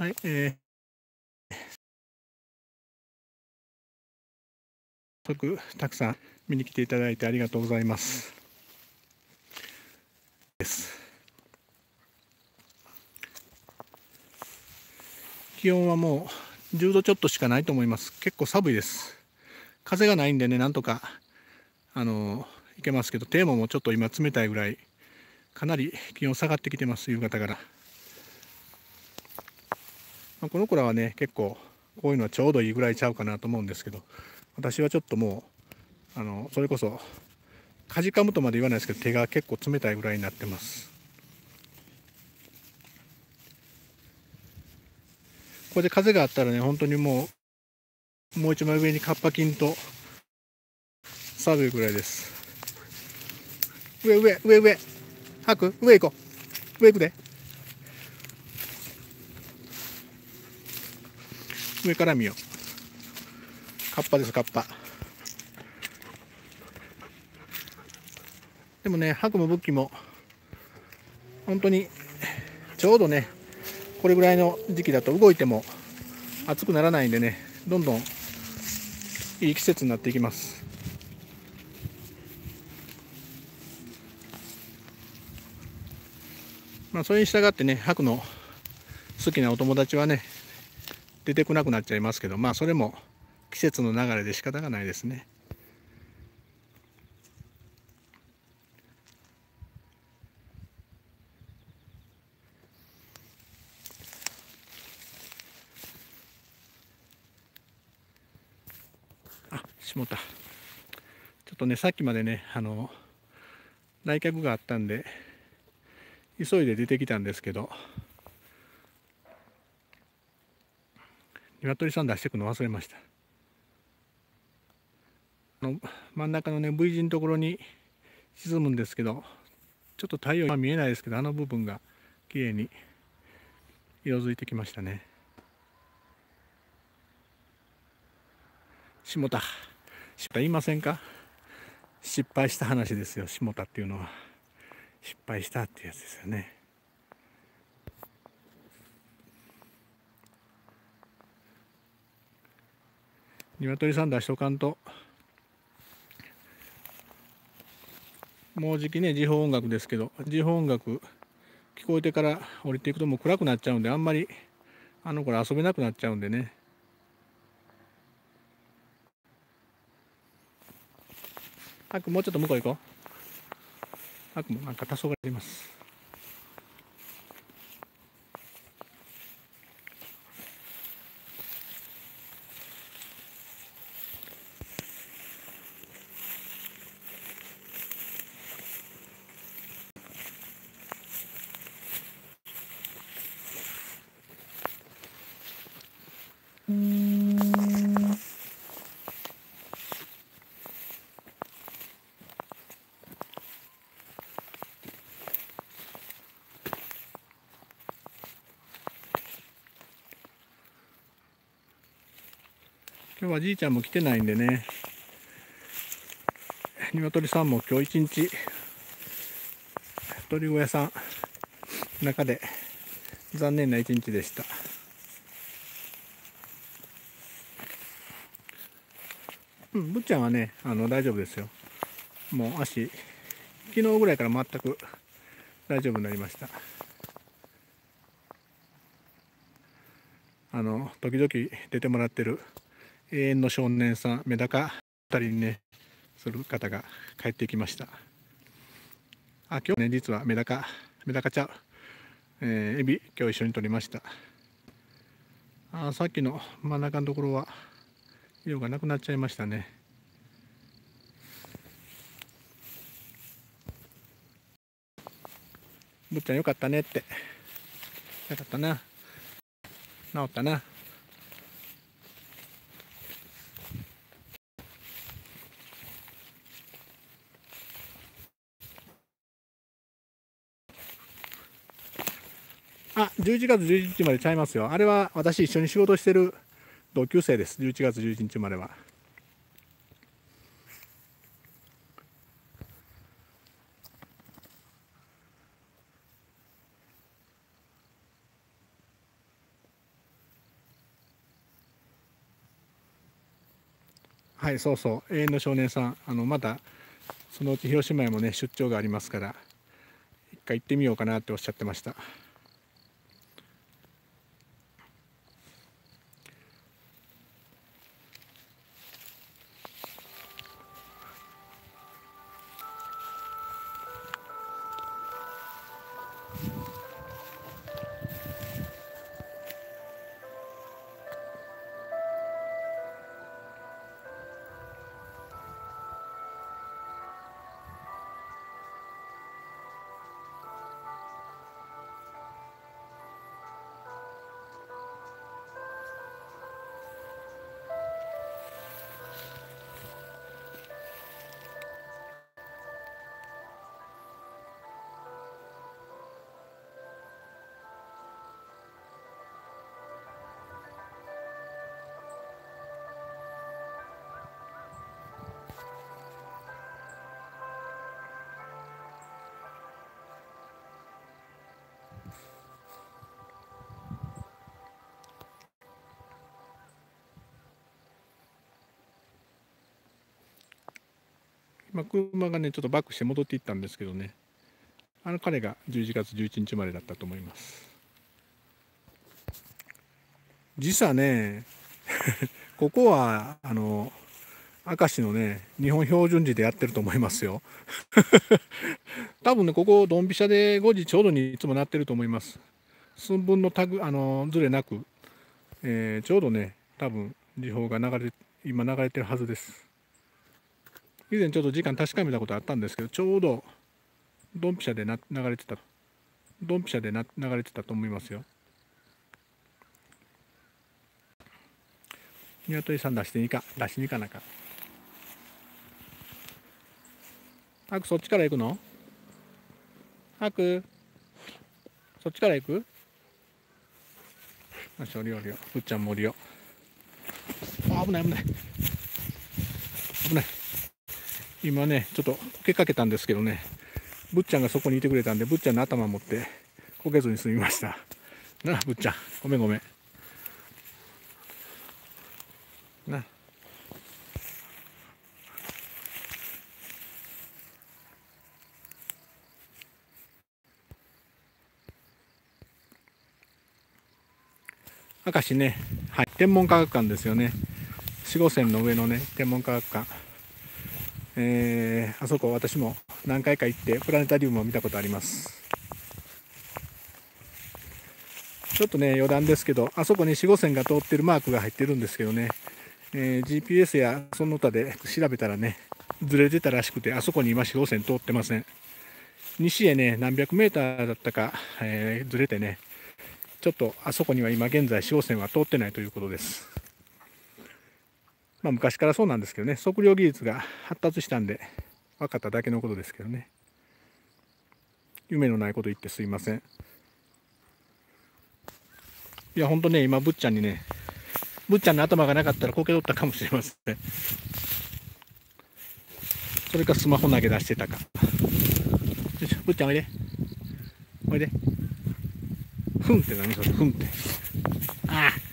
はい、えー、早速たくさん見に来ていただいてありがとうございます。です気温はもう10度ちょっとしかないと思います。結構寒いです。風がないんでね、なんとかあのいけますけど、テーマもちょっと今冷たいぐらい、かなり気温下がってきてます、夕方から。まあ、この子らはね結構こういうのはちょうどいいぐらいちゃうかなと思うんですけど私はちょっともうあのそれこそかじかむとまで言わないですけど手が結構冷たいぐらいになってます。これで風があったらね本当にもうもう一枚上にカッパ菌と寒いぐらいです。上上上上。吐く？上行こう。上行くで。上から見よう。カッパですカッパ。でもね白も武器も本当にちょうどねこれぐらいの時期だと動いても暑くならないんでねどんどんいい季節になっていきます。まあそれに従ってね白の好きなお友達はね出てこなくなっちゃいますけどまあそれも季節の流れで仕方がないですね。あしもたちょっとねさっきまでねあの来客があったんで急いで出てきたんですけど鶏さん出してくの忘れました。の真ん中のね V 字のところに沈むんですけどちょっと太陽は見えないですけどあの部分がきれいに色づいてきましたね。下田。失敗言いませんか？失敗した話ですよ下田っていうのは。失敗したってやつですよね。鶏さん出しとかんと。もうじきね時報音楽ですけど時報音楽聞こえてから降りていくともう暗くなっちゃうんであんまりあの頃遊べなくなっちゃうんでね。あくもうちょっと向こう行こう。あくもなんか黄昏があります。今日はじいちゃんも来てないんでね。鶏さんも今日一日鳥小屋さん中で残念な一日でした。うんぶっちゃんはねあの大丈夫ですよ。もう足昨日ぐらいから全く大丈夫になりました。あの時々出てもらってる永遠の少年さんメダカ2人にねする方が帰ってきました。あ今日ね実はメダカメダカちゃう、えー、エビ今日一緒に取りました。あさっきの真ん中のところは色がなくなっちゃいましたね。ぶっちゃんよかったねって。よかったな。治ったな。11月11日までちゃいますよ。あれは私一緒に仕事してる同級生です。11月11日までは。はいそうそう。永遠の少年さん。あのまたそのうち広島へもね出張がありますから一回行ってみようかなっておっしゃってました。今車がねちょっとバックして戻っていったんですけどね。あの彼が11月11日までだったと思います。時差ね ここはあの明石のね日本標準時でやってると思いますよ。多分ねここドンピシャで5時ちょうどにいつもなってると思います。寸分のタグあのずれなく、えー、ちょうどね多分時報が流れ今流れてるはずです。以前ちょっと時間確かめたことあったんですけどちょうどドンピシャでな流れてたドンピシャでな流れてたと思いますよ。鶏さん出してにか？出しに行かなかハクそっちから行くの？ハクそっちから行く？よし降りよう降りようぶっちゃんも降りようあ危ない危ない。危ない。今ねちょっとこけかけたんですけどね。ぶっちゃんがそこにいてくれたんでぶっちゃんの頭持ってこけずに済みました。なあぶっちゃん。ごめんごめん。な。明石ね、はい、天文科学館ですよね。四五線の上のね天文科学館。えー、あそこ私も何回か行ってプラネタリウムを見たことあります。ちょっとね余談ですけどあそこに4号線が通ってるマークが入ってるんですけどね、えー、GPS やその他で調べたらねずれてたらしくてあそこに今4号線通ってません。西へね何百メーターだったか、えー、ずれてねちょっとあそこには今現在4号線は通ってないということです。まあ、昔からそうなんですけどね。測量技術が発達したんで分かっただけのことですけどね。夢のないこと言ってすいません。いやほんとね今ぶっちゃんにねぶっちゃんの頭がなかったらこけ取ったかもしれません。それかスマホ投げ出してたか。よしぶっちゃんおいで。おいで。ふんって何それふんって。ああ。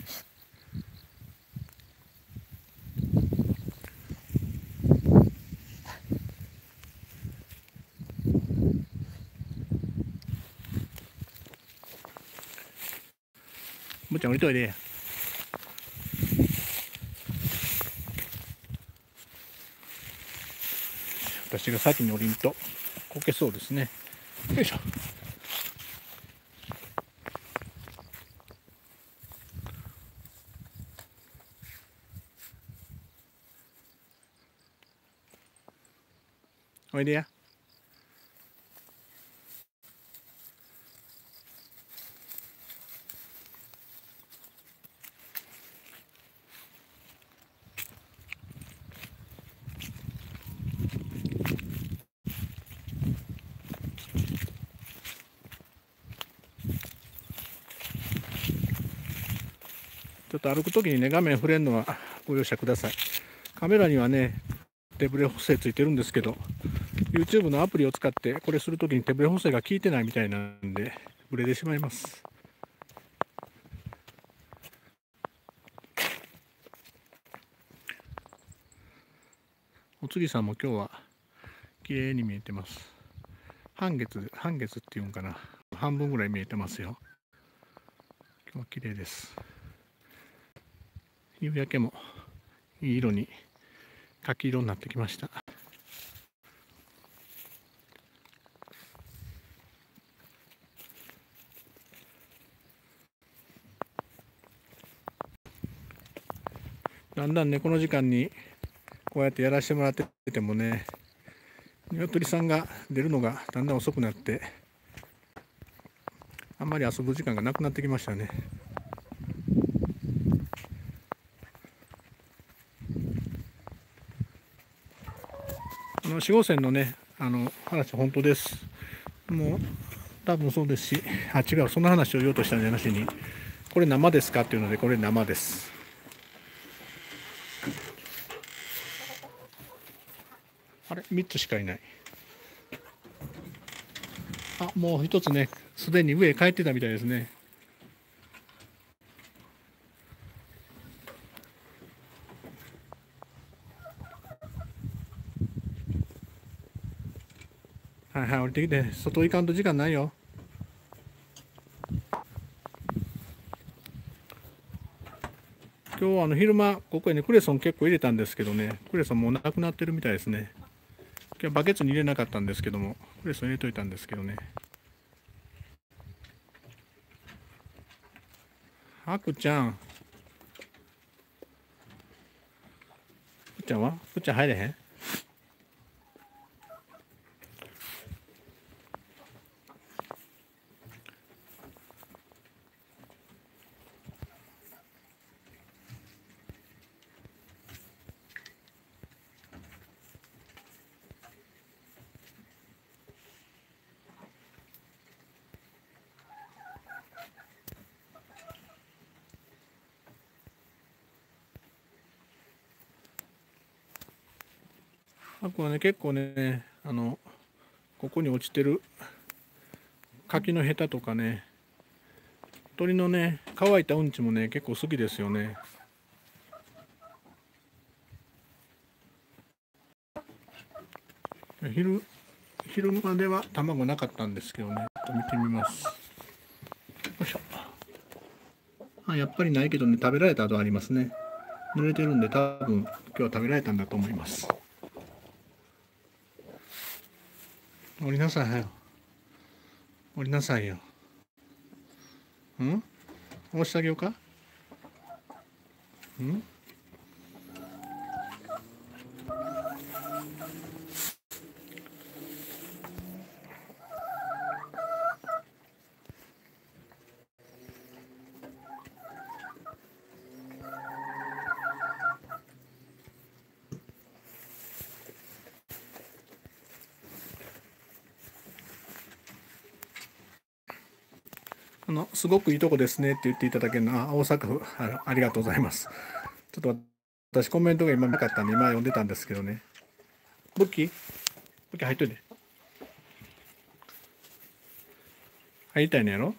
むちゃん降りといで。私が先に降りんとこけそうですね。よいしょ。おいでや。と歩くときにね、画面触れるのはご容赦ください。カメラにはね、手ブレ補正ついてるんですけど、YouTube のアプリを使ってこれするときに手ブレ補正が効いてないみたいなんで、ブレてしまいます。お次さんも今日は綺麗に見えてます半月半月っていうんかな半分ぐらい見えてますよ今日は綺麗です夕焼けもいい色に柿色になってきましただんだんねこの時間にこうやってやらせてもらっててもね鶏さんが出るのがだんだん遅くなってあんまり遊ぶ時間がなくなってきましたね。の4号線のねあの話本当です。もう多分そうですしあ違うその話を言おうとしたんじゃなしにこれ生ですかっていうのでこれ生です。あれ？3つしかいないあもう一つねすでに上へ帰ってたみたいですねはいはい降りてきて外行かんと時間ないよ。今日はあの昼間ここへねクレソン結構入れたんですけどね。クレソンもうなくなってるみたいですね。今日バケツに入れなかったんですけどもクレソン入れといたんですけどね。あくちゃん。くちゃんは？くちゃん入れへん？あくはね結構ねあのここに落ちてる柿のヘタとかね鳥のね乾いたうんちもね結構好きですよね。昼昼までは卵なかったんですけどねちょっと見てみます。よいしょ。あやっぱりないけどね食べられた後ありますね。濡れてるんで多分今日は食べられたんだと思います。降りなさいよ。降りなさいよ。うん？押してあげようか？うん？すごくいいとこですねって言っていただけるのは、大阪府あ、ありがとうございます。ちょっと私コメントが今なかったんで、今読んでたんですけどね。ブッキー？ブッキー入っといて。入りたいのやろ？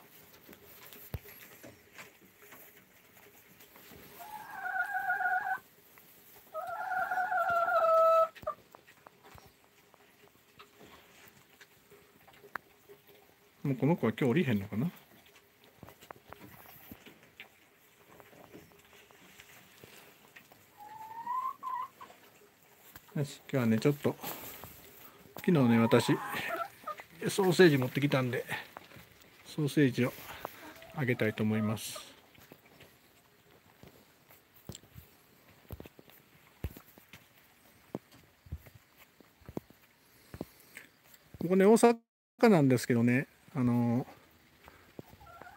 もうこの子は今日降りへんのかな？今日はねちょっと昨日ね私ソーセージ持ってきたんでソーセージをあげたいと思います。ここね大阪なんですけどねあの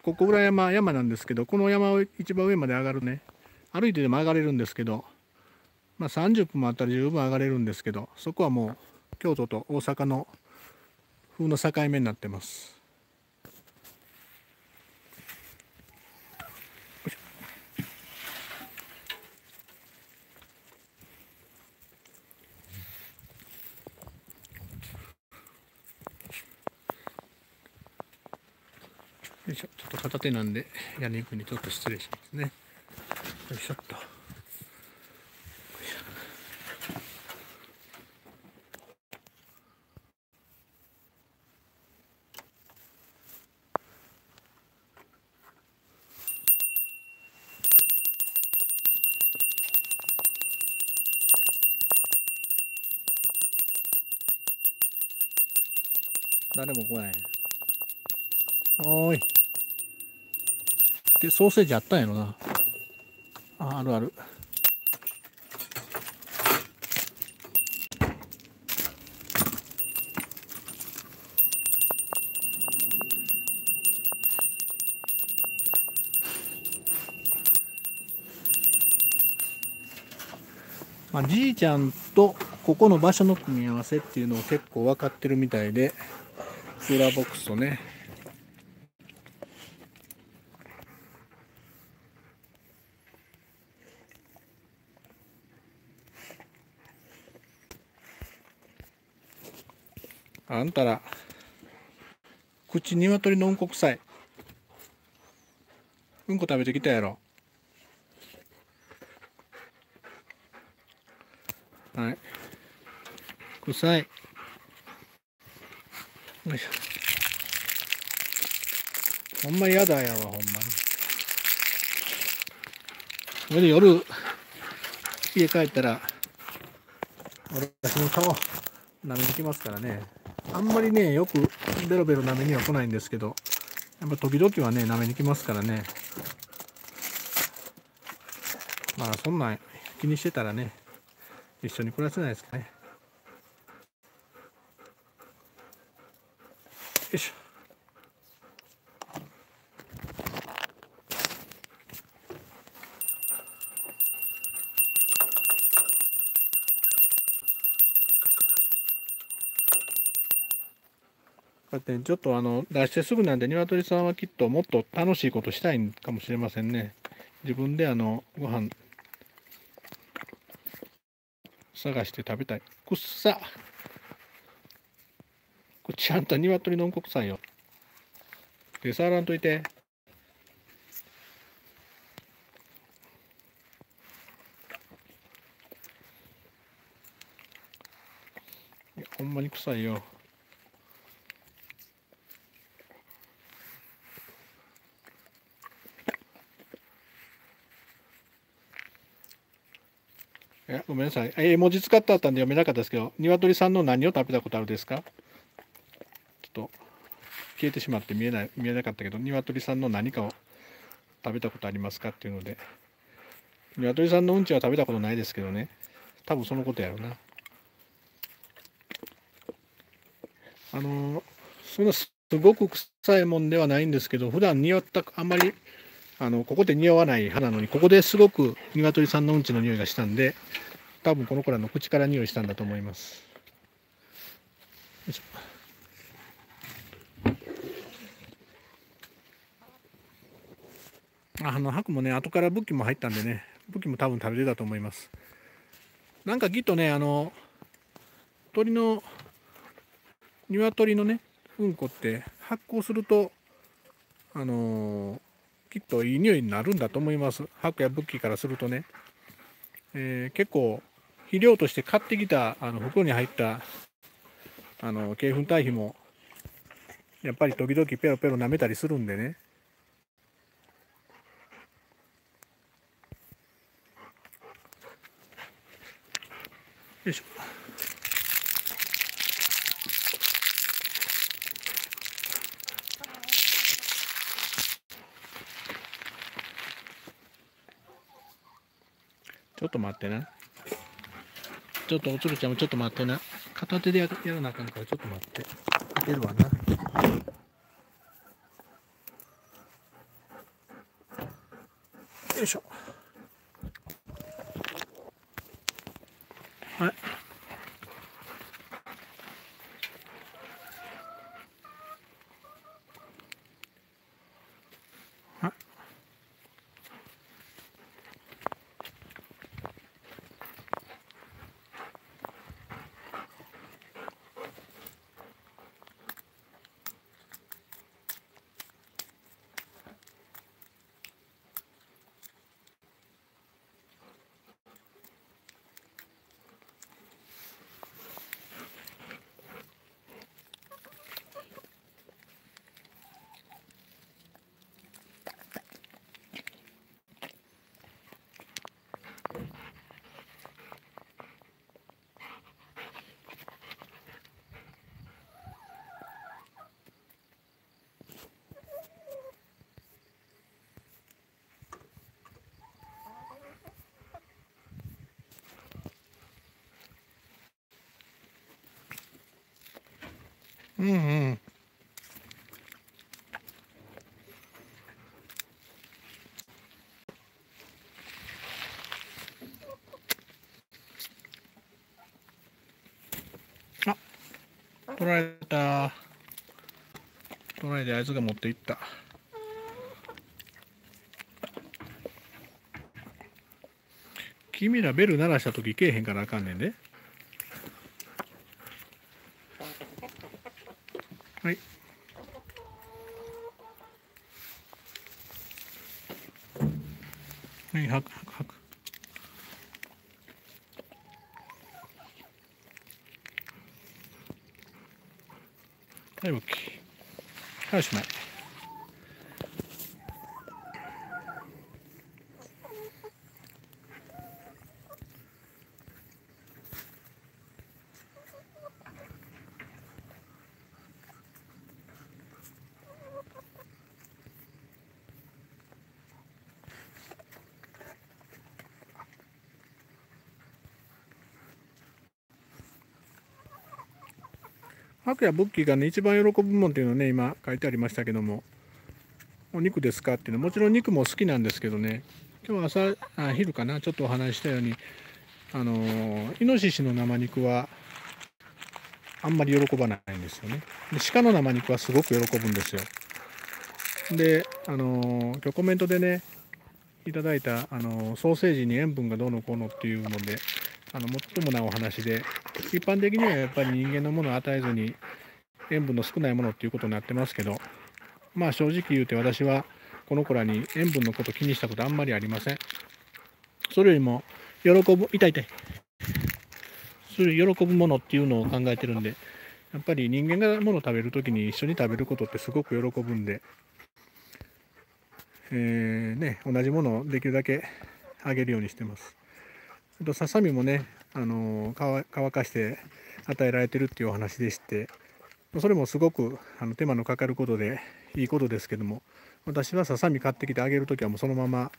ここ裏山山なんですけどこの山を一番上まで上がるね歩いてでも上がれるんですけどまあ、30分もあったら十分上がれるんですけどそこはもう京都と大阪の風の境目になってます。よいしょちょっと片手なんでやりにくいんでちょっと失礼しますね。よいしょっと。誰も来ない。おーい。で、ソーセージあったんやろな。あ、あるある。まあ、じいちゃんとここの場所の組み合わせっていうのを結構分かってるみたいで、クーラーボックスとね、あんたら、口鶏のうんこ臭い。うんこ食べてきたやろ。はい。臭い。よいしょ。ほんま嫌だやわ、ほんまに。それで夜、家帰ったら、私の顔、舐めにきますからね。あんまりね、よくベロベロ舐めには来ないんですけど、やっぱ時々はね、舐めに来ますからね。まあ、そんなん気にしてたらね、一緒に暮らせないですかね。ってちょっとあの出してすぐなんで鶏さんはきっともっと楽しいことしたいかもしれませんね。自分であのご飯探して食べたい。くっさ。こちゃんと鶏のうんこ臭いよ。で触らんといて。ほんまに臭いよ。ごめんなさい。え文字使ってあったんで読めなかったですけど、鶏さんの何を食べたことあるですか？ちょっと消えてしまって見えない見えなかったけど、鶏さんの何かを食べたことありますかっていうので、鶏さんのうんちは食べたことないですけどね、多分そのことやろうな。あのそんなすごく臭いもんではないんですけど、普段匂ったあんまりあのここで匂わない歯なのにここですごく鶏さんのうんちの匂いがしたんで多分この子らの口から匂いしたんだと思いますあの白もね後から武器も入ったんでね武器も多分食べてたと思いますなんかきっとねあの鳥の鶏のねうんこって発酵するとあのきっといい匂いになるんだと思います。白や武器からするとね。えー、結構肥料として買ってきたあの袋に入ったあの鶏粉堆肥もやっぱり時々ペロペロ舐めたりするんでね。よいしょ。ちょっと待ってな。ちょっとおつるちゃんもちょっと待ってな。片手でやらなあかんからちょっと待って。いけるわな。よいしょ。はい。うんうん。あ取られた。取られてあいつが持っていった。君らベル鳴らした時けえへんからあかんねんで。はい。はい吐く吐く吐く。はい OK はいおしまい。白やブッキーがね一番喜ぶもんっていうのね今書いてありましたけども。お肉ですかっていうの。もちろん肉も好きなんですけどね。今日朝あ昼かな。ちょっとお話ししたように。あのイノシシの生肉はあんまり喜ばないんですよね。で鹿の生肉はすごく喜ぶんですよ。であの今日コメントでねいただいたあのソーセージに塩分がどうのこうのっていうのであのもっともなお話で一般的にはやっぱり人間のものを与えずに塩分の少ないものっていうことになってますけどまあ正直言うて私はこの子らに塩分のこと気にしたことあんまりありません。それよりも喜ぶ痛い痛い。それ喜ぶものっていうのを考えてるんでやっぱり人間がものを食べる時に一緒に食べることってすごく喜ぶんでえー、ね同じものをできるだけあげるようにしてます。あとささみもね、あの乾乾かして与えられてるっていうお話でしてそれもすごくあの手間のかかることでいいことですけども私はささみ買ってきてあげる時はもうそのまま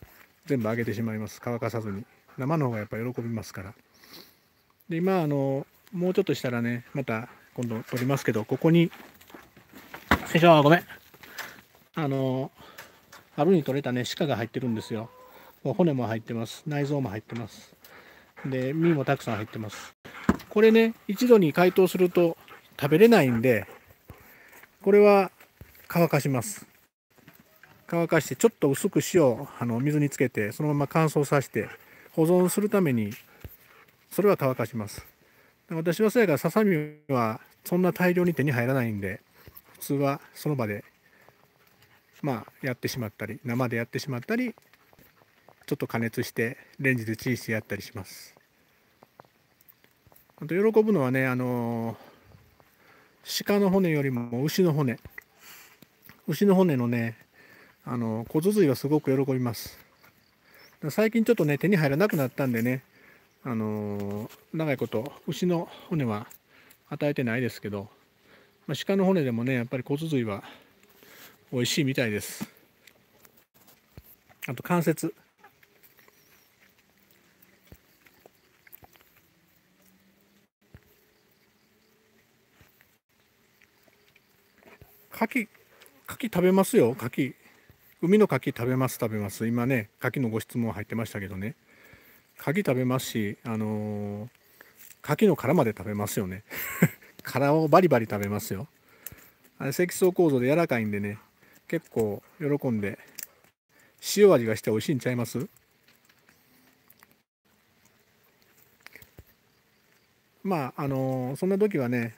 全部あげてしまいます。乾かさずに。生の方がやっぱり喜びますから。で今あのもうちょっとしたらねまた今度取りますけどここによいしょごめんあの春に取れたね鹿が入ってるんですよ。骨も入ってます。内臓も入ってます。で身もたくさん入ってます。これね一度に解凍すると食べれないんでこれは乾かします。乾かしてちょっと薄く塩あの水につけてそのまま乾燥させて保存するためにそれは乾かします。私はそやからささみはそんな大量に手に入らないんで普通はその場でまあやってしまったり生でやってしまったりちょっと加熱してレンジでチンしてやったりします。あと喜ぶのはねあの鹿の骨よりも牛の骨。牛の骨のねあの小髄はすごく喜びます。最近ちょっとね手に入らなくなったんでねあの長いこと牛の骨は与えてないですけど、まあ、鹿の骨でもねやっぱり骨髄は美味しいみたいです。あと関節。牡蠣牡蠣食べますよ。牡蠣海の牡蠣食べます食べます。今ね牡蠣のご質問入ってましたけどね。牡蠣食べますしあのー、牡蠣の殻まで食べますよね。殻をバリバリ食べますよ。あれ積層構造で柔らかいんでね結構喜んで塩味がして美味しいんちゃいます？まああのー、そんな時はね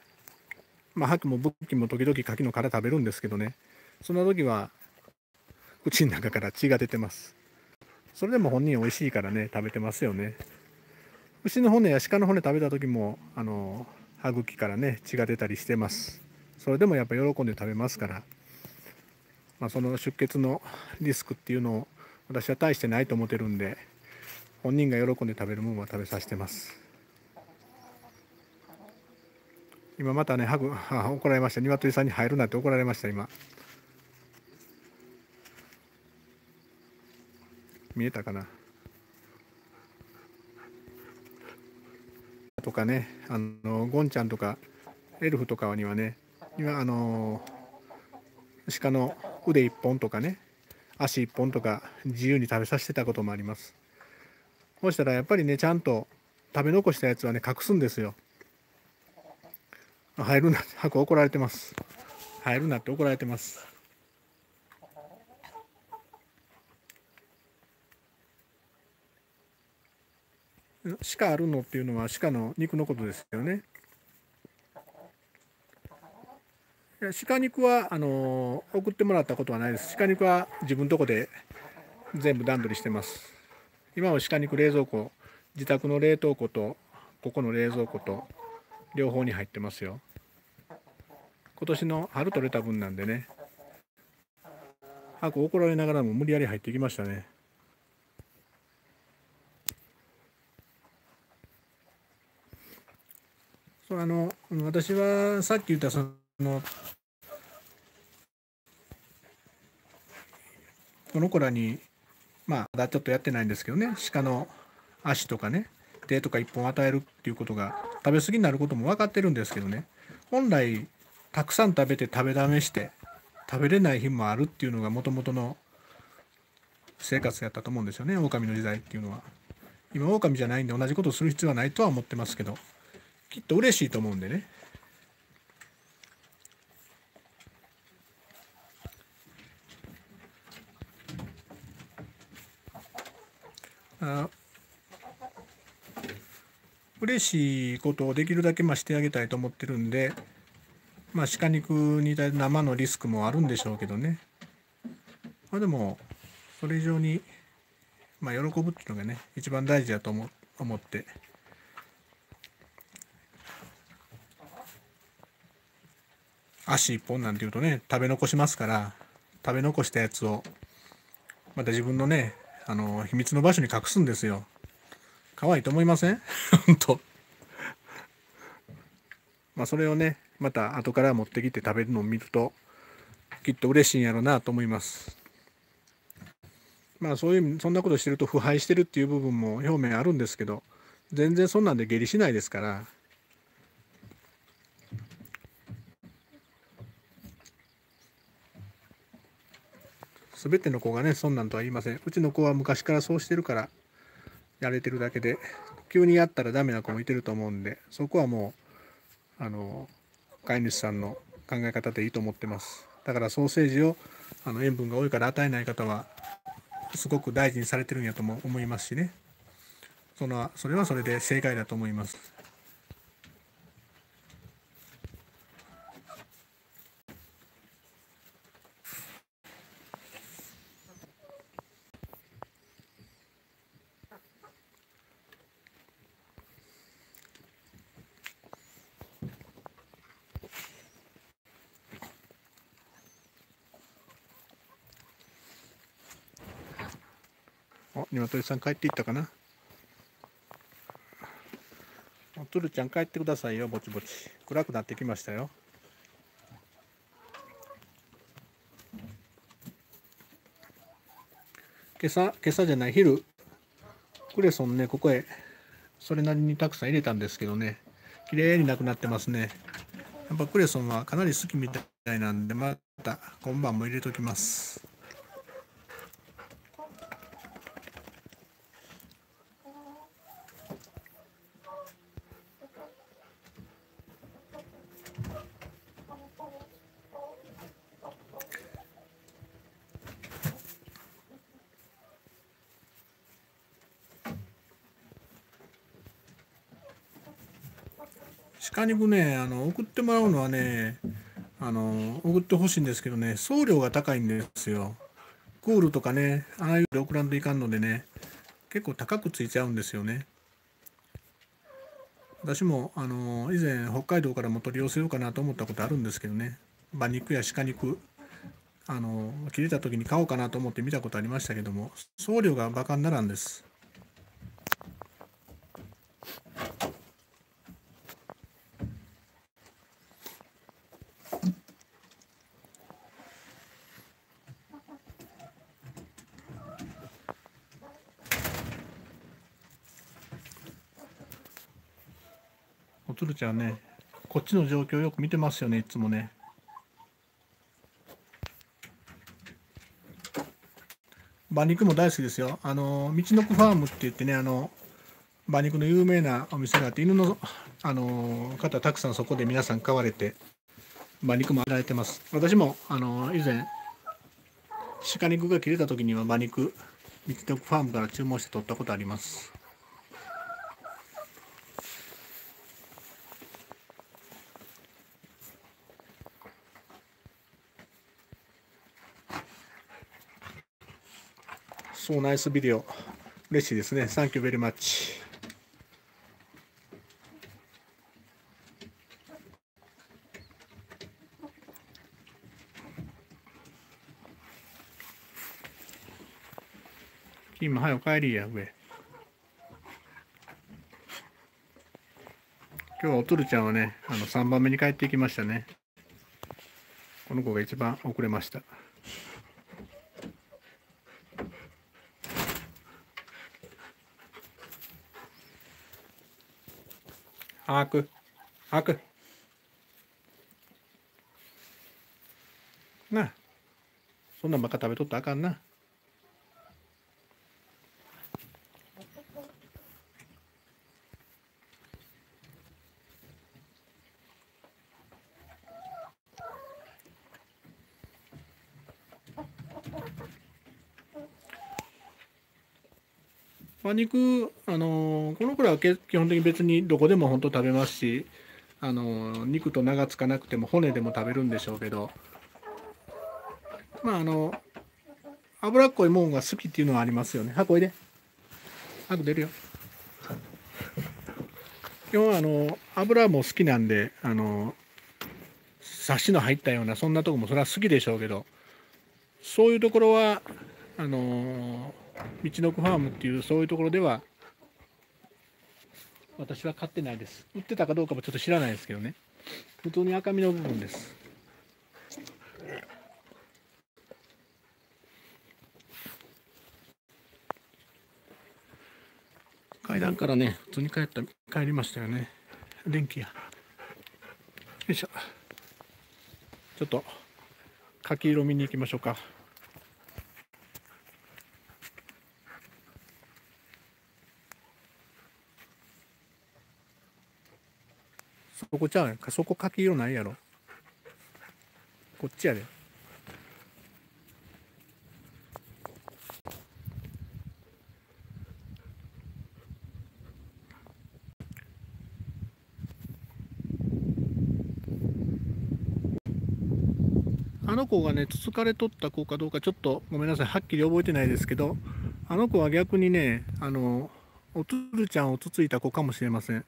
まあ、ハクもブッキも時々柿の殻食べるんですけどね。そんな時は口の中から血が出てます。それでも本人美味しいからね食べてますよね。牛の骨や鹿の骨食べた時もあの歯茎からね血が出たりしてます。それでもやっぱ喜んで食べますから、まあ、その出血のリスクっていうのを私は大してないと思ってるんで本人が喜んで食べるものは食べさせてます。今またねハグ 怒られました。鶏さんに入るなって怒られました今。見えたかな？とかねあのゴンちゃんとかエルフとかにはね今あの鹿の腕1本とかね足1本とか自由に食べさせてたこともあります。そしたらやっぱりねちゃんと食べ残したやつはね隠すんですよ。入るなって怒られてます入るなって怒られてます鹿あるのっていうのは鹿の肉のことですよね。鹿肉はあの送ってもらったことはないです。鹿肉は自分のとこで全部段取りしてます。今は鹿肉冷蔵庫、自宅の冷凍庫とここの冷蔵庫と両方に入ってますよ。今年の春取れた分なんでね。箱怒られながらも無理やり入ってきましたね。そうあの私はさっき言ったそのこの子らにまあまだちょっとやってないんですけどね鹿の足とかね手とか1本与えるっていうことが食べ過ぎになることも分かってるんですけどね。本来たくさん食べて食べだめして食べれない日もあるっていうのがもともとの生活やったと思うんですよね。狼の時代っていうのは。今狼じゃないんで同じことする必要はないとは思ってますけど。きっと嬉しいと思うんでね。あ嬉しいことをできるだけましてあげたいと思ってるんで、まあ、鹿肉に対生のリスクもあるんでしょうけどね。まあ、でも、それ以上に、まあ、喜ぶっていうのがね、一番大事だと思思って。足一本なんていうとね食べ残しますから食べ残したやつをまた自分のねあの秘密の場所に隠すんですよ可愛いと思いません？本当。まあそれをねまた後から持ってきて食べるのを見るときっと嬉しいんやろうなと思います。まあそういうそんなことしてると腐敗してるっていう部分も表面あるんですけど全然そんなんで下痢しないですから。全ての子がねそんなんとは言いません。うちの子は昔からそうしてるからやれてるだけで急にやったらダメな子もいてると思うんでそこはもうあの飼い主さんの考え方でいいと思ってます。だからソーセージをあの塩分が多いから与えない方はすごく大事にされてるんやとも思いますしね。そのそれはそれで正解だと思います。鶏さん帰っていったかな？おつるちゃん帰ってくださいよ、ぼちぼち。暗くなってきましたよ。今朝、今朝じゃない、昼、クレソンね、ここへ、それなりにたくさん入れたんですけどね、綺麗になくなってますね。やっぱクレソンはかなり好きみたいなんで、また今晩も入れときます。肉ねあの送ってもらうのはねあの送ってほしいんですけどね送料が高いんですよ。クールとかねああいうで送らんといかんのでね結構高くついちゃうんですよね。私もあの以前北海道からも取り寄せようかなと思ったことあるんですけどね。馬肉や鹿肉あの切れた時に買おうかなと思って見たことありましたけども送料がバカにならんです。おつるちゃんねこっちの状況よく見てますよねいつもね。馬肉も大好きですよ。あの道のくファームって言ってねあの馬肉の有名なお店があって犬のあの方たくさんそこで皆さん飼われて馬肉も売られてます。私もあの以前鹿肉が切れた時には馬肉道のくファームから注文して取ったことあります。そうナイスビデオ。嬉しいですね。サンキューベリーマッチ。今、はよ帰りや、上。今日はおとるちゃんはね、あの3番目に帰っていきましたね。この子が一番遅れました。あく、あく。なあ、そんなばっか食べとったらあかんな。肉、あのこの頃は基本的に別にどこでも本当食べますし、あの肉と名が付かなくても骨でも食べるんでしょうけど、まああの、脂っこいもんが好きっていうのはありますよね。箱おいで。早く出るよ。基本はあの油も好きなんで、あの、サシの入ったような、そんなとこもそれは好きでしょうけど、そういうところは、あの道のくファームっていうそういうところでは私は買ってないです。売ってたかどうかもちょっと知らないですけどね。普通に赤身の部分です。階段からね普通に帰った帰りましたよね。電気やよいしょ。ちょっと柿色見に行きましょうか。そこちゃうやんか。そこ柿色ないやろ。こっちやで。あの子がね、つつかれとった子かどうか、ちょっとごめんなさい、はっきり覚えてないですけど、あの子は逆にね、あの、おつるちゃんをつついた子かもしれません。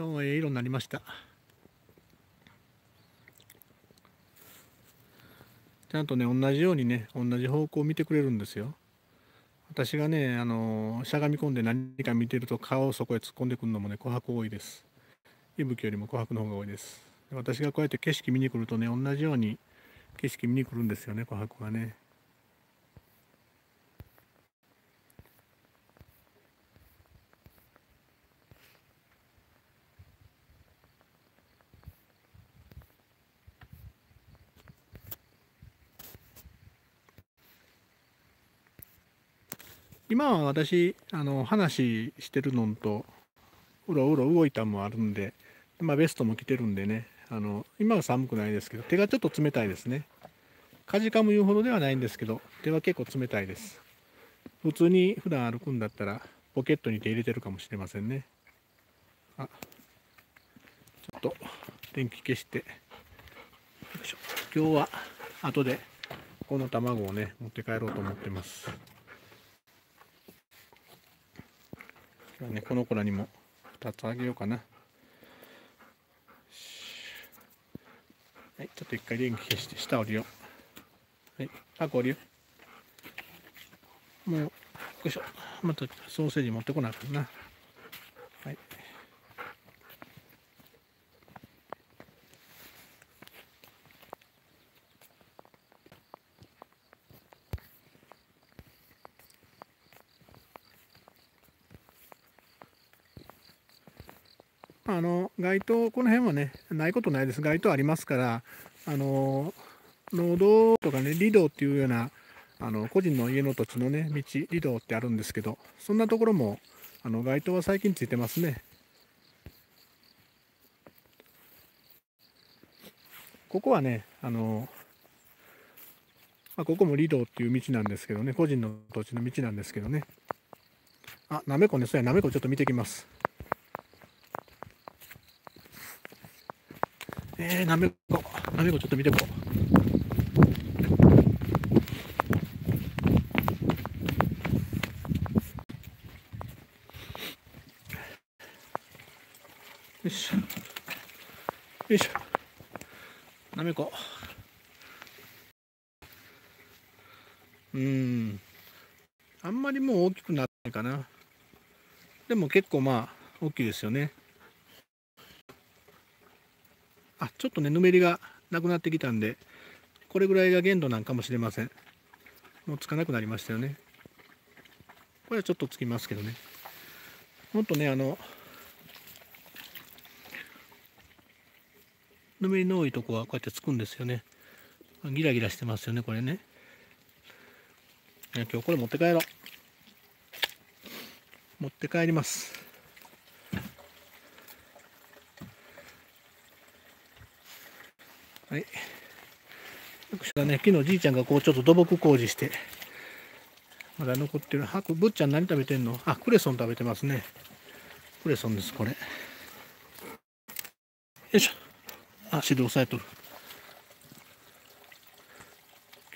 今日はええ色になりました。ちゃんとね同じようにね同じ方向を見てくれるんですよ。私がねあのしゃがみ込んで何か見てると顔をそこへ突っ込んでくるのもね琥珀多いです。息吹よりも琥珀の方が多いです。私がこうやって景色見に来るとね同じように景色見に来るんですよね琥珀がね。今は私あの話してるのんとうろうろ動いたもあるんで、まあ、ベストも着てるんでねあの今は寒くないですけど手がちょっと冷たいですね。かじかむ言うほどではないんですけど手は結構冷たいです。普通に普段歩くんだったらポケットに手入れてるかもしれませんね。あちょっと電気消して。今日は後でこの卵をね持って帰ろうと思ってます。今日ね、この子らにも2つあげようかな。はい、ちょっと一回電気消して下降りよう。はい、あ降りよう。もう、よいしょ。またソーセージ持ってこなあかんな。はい。あの街灯、この辺はね、ないことないです。街灯ありますから、あの農道とかね、離道っていうような、あの個人の家の土地のね、道、離道ってあるんですけど、そんなところもあの街灯は最近ついてますね。ここはね、あのまあ、ここも離道っていう道なんですけどね、個人の土地の道なんですけどね。あ、なめこね、そうや、なめこちょっと見てきます。えー、なめこ、なめこちょっと見てこう。よいしょ。よいしょ。なめこ。うん。あんまりもう大きくなってないかな。でも結構まあ、大きいですよね。あちょっとねぬめりがなくなってきたんでこれぐらいが限度なんかもしれません。もうつかなくなりましたよね。これはちょっとつきますけどね。もっとねあのぬめりの多いとこはこうやってつくんですよね。ギラギラしてますよねこれね。今日これ持って帰ろう。持って帰ります。はい。私はね、昨日じいちゃんがこうちょっと土木工事して、まだ残ってる。は、ぶっちゃん何食べてんの？あ、クレソン食べてますね。クレソンです、これ。よいしょ。足で押さえとる。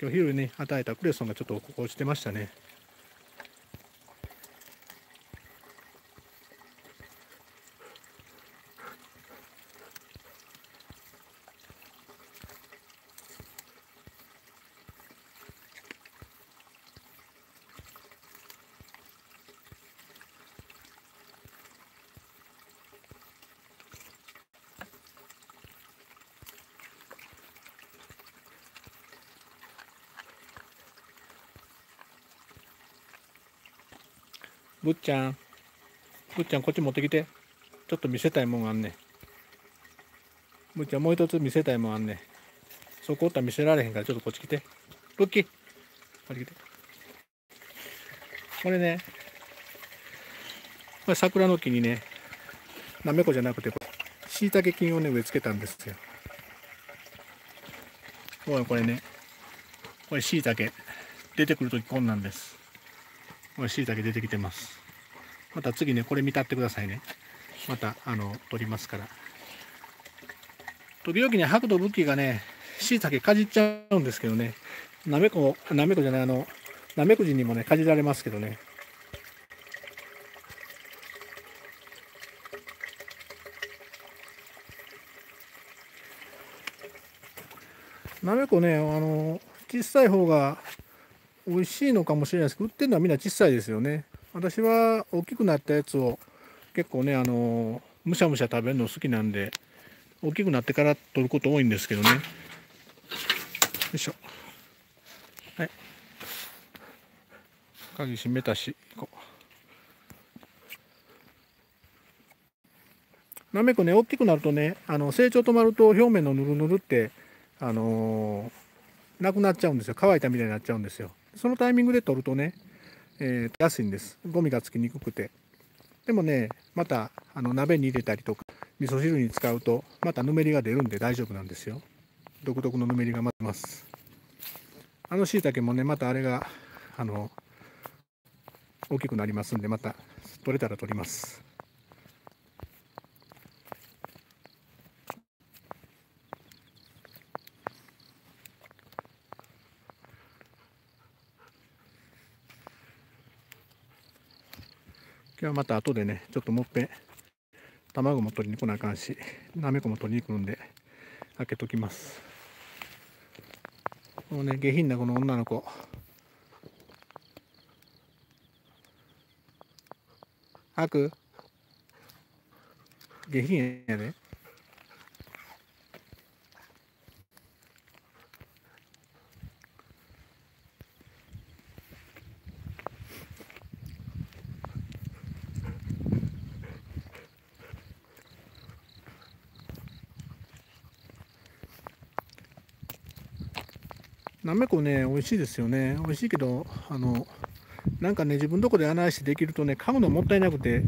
今日昼に与えたクレソンがちょっとここ落ちてましたね。ぶっちゃん。ぶっちゃん、こっち持ってきて。ちょっと見せたいもんあんねんぶっちゃん、もう一つ見せたいもんあんねんそこおったら見せられへんから、ちょっとこっち来て。ぶっき。こっち来て。これね、これ桜の木にね、なめこじゃなくて、しいたけ菌をね、植え付けたんですよ。ほら、これね、これしいたけ。出てくるときこんなんです。これしいたけ出てきてます。また次ね、これ見たってくださいね。また、あの、取りますから。時々ね、白土武器がね、しいたけかじっちゃうんですけどね、なめこ、なめこじゃない、あの、なめくじにもね、かじられますけどね。なめこね、あの、小さい方が美味しいのかもしれないです。けど売ってるのはみんな小さいですよね。私は大きくなったやつを結構ねあのむしゃむしゃ食べるの好きなんで大きくなってから取ること多いんですけどね。よいしょ。はい。鍵閉めたしこう。なめこね大きくなるとねあの成長止まると表面のぬるぬるってあのー、なくなっちゃうんですよ。乾いたみたいになっちゃうんですよ。そのタイミングで取るとね、えー、安いんです。ゴミがつきにくくて。でもね、またあの鍋に入れたりとか、味噌汁に使うと、またぬめりが出るんで大丈夫なんですよ。独特のぬめりが待ってます。あの椎茸もね、またあれが、あの、大きくなりますんで、また取れたら取ります。今日はまた後でね、ちょっともっぺん、卵も取りに来なあかんし、なめこも取りに来るんで、開けときます。もうね、下品なこの女の子。開く？下品やで、ね。なめこね、美味しいですよね。美味しいけど、あの、なんかね、自分のとこで穴開してできるとね、買うのもったいなくて、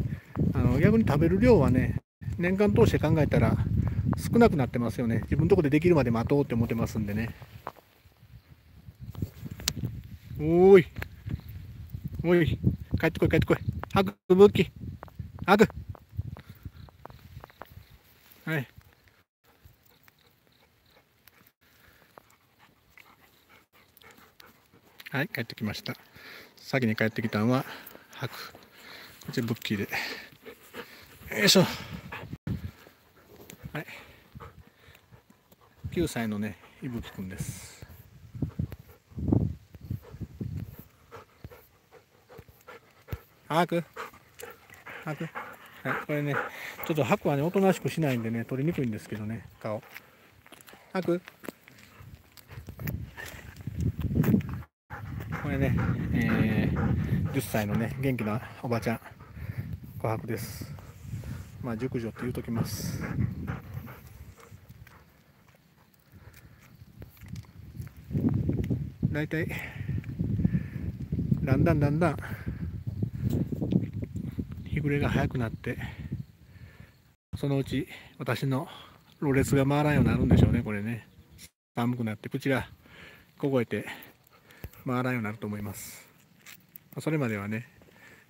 あの逆に食べる量はね、年間通して考えたら少なくなってますよね。自分のとこでできるまで待とうって思ってますんでね。おーい。おい。帰ってこい、帰ってこい。ハグ、ブッキー。ハグ。はい。はい、帰ってきました。先に帰ってきたのは、ハク。こっちブッキーで。よいしょ。はい。9歳のね、いぶきくんです。ハク？ハク？はい、これね、ちょっとハクはね、おとなしくしないんでね、取りにくいんですけどね、顔。ハク？これね、えー、10歳のね、元気なおばちゃん、琥珀です。まあ、熟女って言うときます。大体、だんだんだんだん、日暮れが早くなって、そのうち私のろれつが回らんようになるんでしょうね、これね。寒くなって口が凍えて回らんようになると思います。それまではね、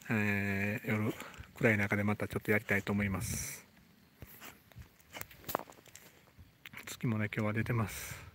えー、夜暗い中でまたちょっとやりたいと思います。月もね、今日は出てます。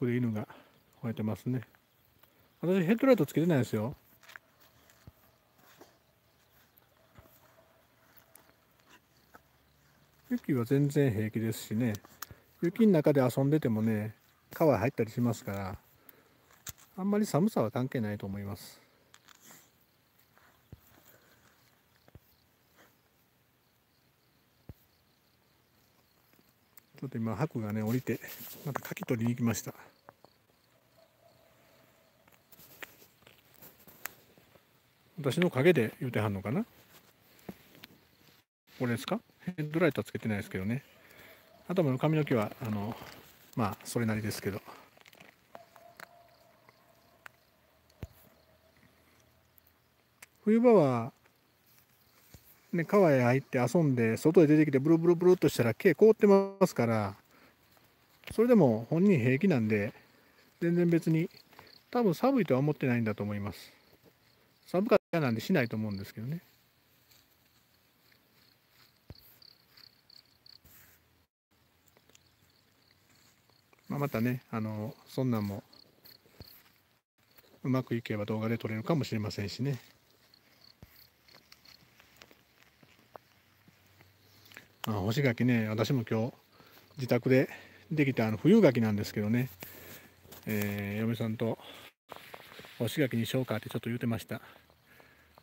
奥で犬が吠えてますね。私ヘッドライトつけてないですよ。雪は全然平気ですしね。雪の中で遊んでてもね川入ったりしますからあんまり寒さは関係ないと思います。ちょっと今白がね降りてまた柿取りに行きました。私の影で言うてはんのかな？これですか？ヘッドライトはつけてないですけどね。頭の髪の毛はあのまあそれなりですけど。冬場はね、川へ入って遊んで外へ出てきてブルブルブルっとしたら毛凍ってますからそれでも本人平気なんで全然別に多分寒いとは思ってないんだと思います。寒かったらなんでしないと思うんですけどね。まあ、またねあのそんなんもうまくいけば動画で撮れるかもしれませんしね。あ干し柿ね私も今日自宅でできたあの冬柿なんですけどね、えー、嫁さんと干し柿にしようかってちょっと言うてました。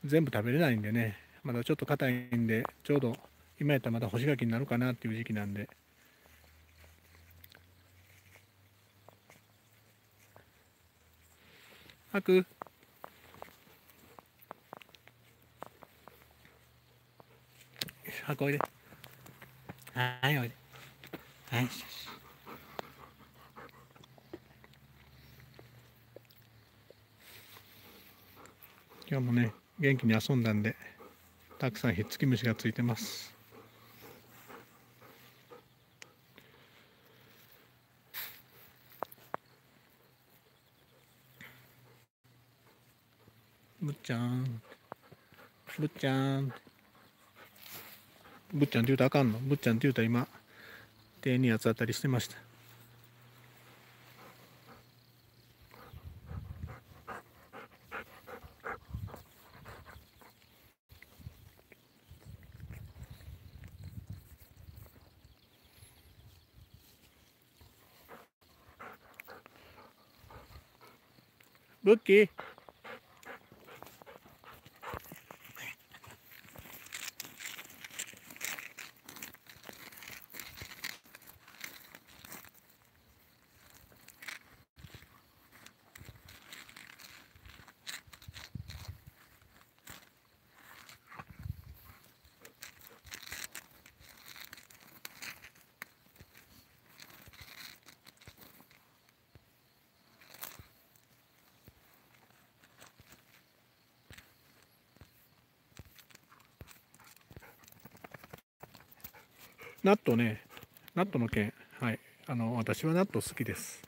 全部食べれないんでね。まだちょっと硬いんでちょうど今やったらまた干し柿になるかなっていう時期なんで。吐く。吐こいで。はい、おいで。はい、今日もね、元気に遊んだんで、たくさんひっつき虫がついてます。ぶっちゃん、ぶっちゃん。ぶっちゃんって言うたらあかんの？ぶっちゃんって言うたら今手に八つ当たりしてました。ブッキー。ナットね、ナットの件、はい、あの私は納豆好きです。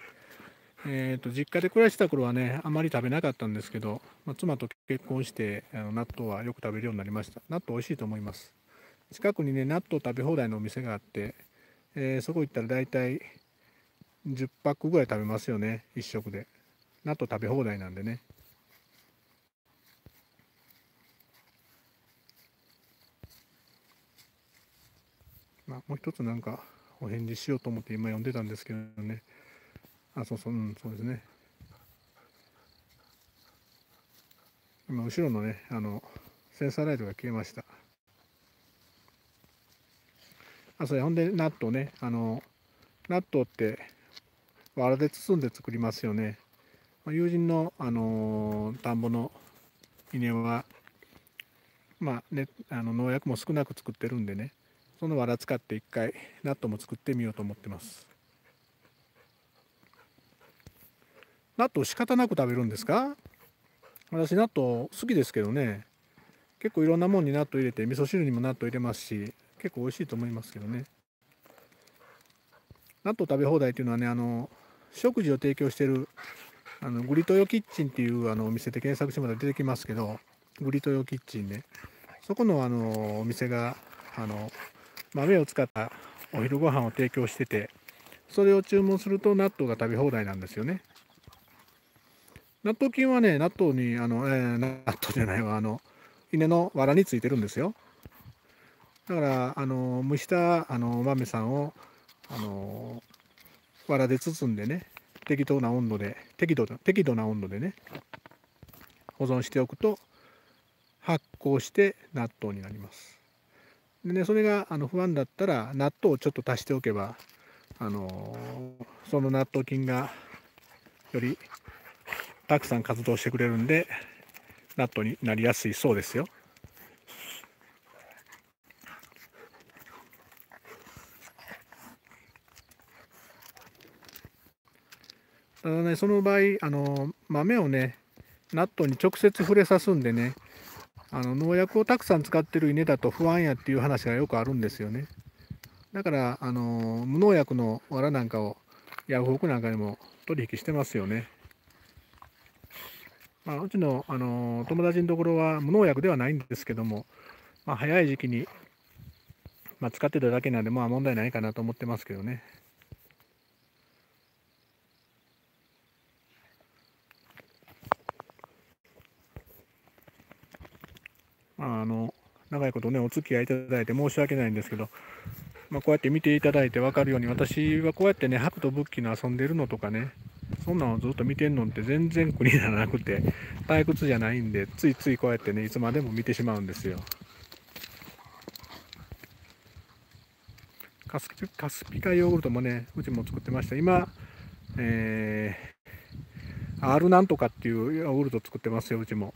えーと、実家で暮らした頃はね、あまり食べなかったんですけど、まあ、妻と結婚してあの納豆はよく食べるようになりました。納豆美味しいと思います。近くにね、納豆食べ放題のお店があって、えー、そこ行ったら大体10パックぐらい食べますよね、1食で。納豆食べ放題なんでね。まあ、もう一つなんかお返事しようと思って今読んでたんですけどね。あ、そうそう、うん、そうですね。今、後ろのね、あの、センサーライトが消えました。あ、それ、ほんで、納豆ね、あの、納豆って、わらで包んで作りますよね。友人の、あの田んぼの稲は、まあね、あの農薬も少なく作ってるんでね、その藁使って一回ナットも作ってみようと思ってます。納豆仕方なく食べるんですか？私納豆好きですけどね。結構いろんなもんに納豆入れて味噌汁にも納豆入れますし結構美味しいと思いますけどね。納豆食べ放題っていうのはねあの食事を提供してるあのグリトヨキッチンっていうあのお店で検索してもらったら出てきますけどグリトヨキッチンね。そこのあのお店があの豆を使ったお昼ご飯を提供しててそれを注文すると納豆が食べ放題なんですよね。納豆菌はね納豆にあの、えー、納豆じゃないわあの稲の藁についてるんですよ。だからあの蒸したあの豆さんをあの藁で包んでね適当な温度で適度適度な温度でね保存しておくと発酵して納豆になります。でねそれがあの不安だったら納豆をちょっと足しておけばあのその納豆菌がよりたくさん活動してくれるんで納豆になりやすいそうですよ。ただねその場合あの豆をね納豆に直接触れさすんでねあの農薬をたくさん使ってる稲だと不安やっていう話がよくあるんですよね。だからあの無農薬の藁なんかをヤフオクなんかでも取引してますよね。まあ、うちのあの友達のところは無農薬ではないんですけども、まあ、早い時期に、まあ、使ってただけなんでまあ問題ないかなと思ってますけどね。あ、の長いことねお付き合いいただいて申し訳ないんですけど、まあ、こうやって見ていただいて分かるように私はこうやってね白と仏器の遊んでるのとかねそんなのずっと見てんのって全然苦にならなくて退屈じゃないんでついついこうやってねいつまでも見てしまうんですよ。カスピカスピカヨーグルトもねうちも作ってました。今えー、R なんとかっていうヨーグルト作ってますようちも。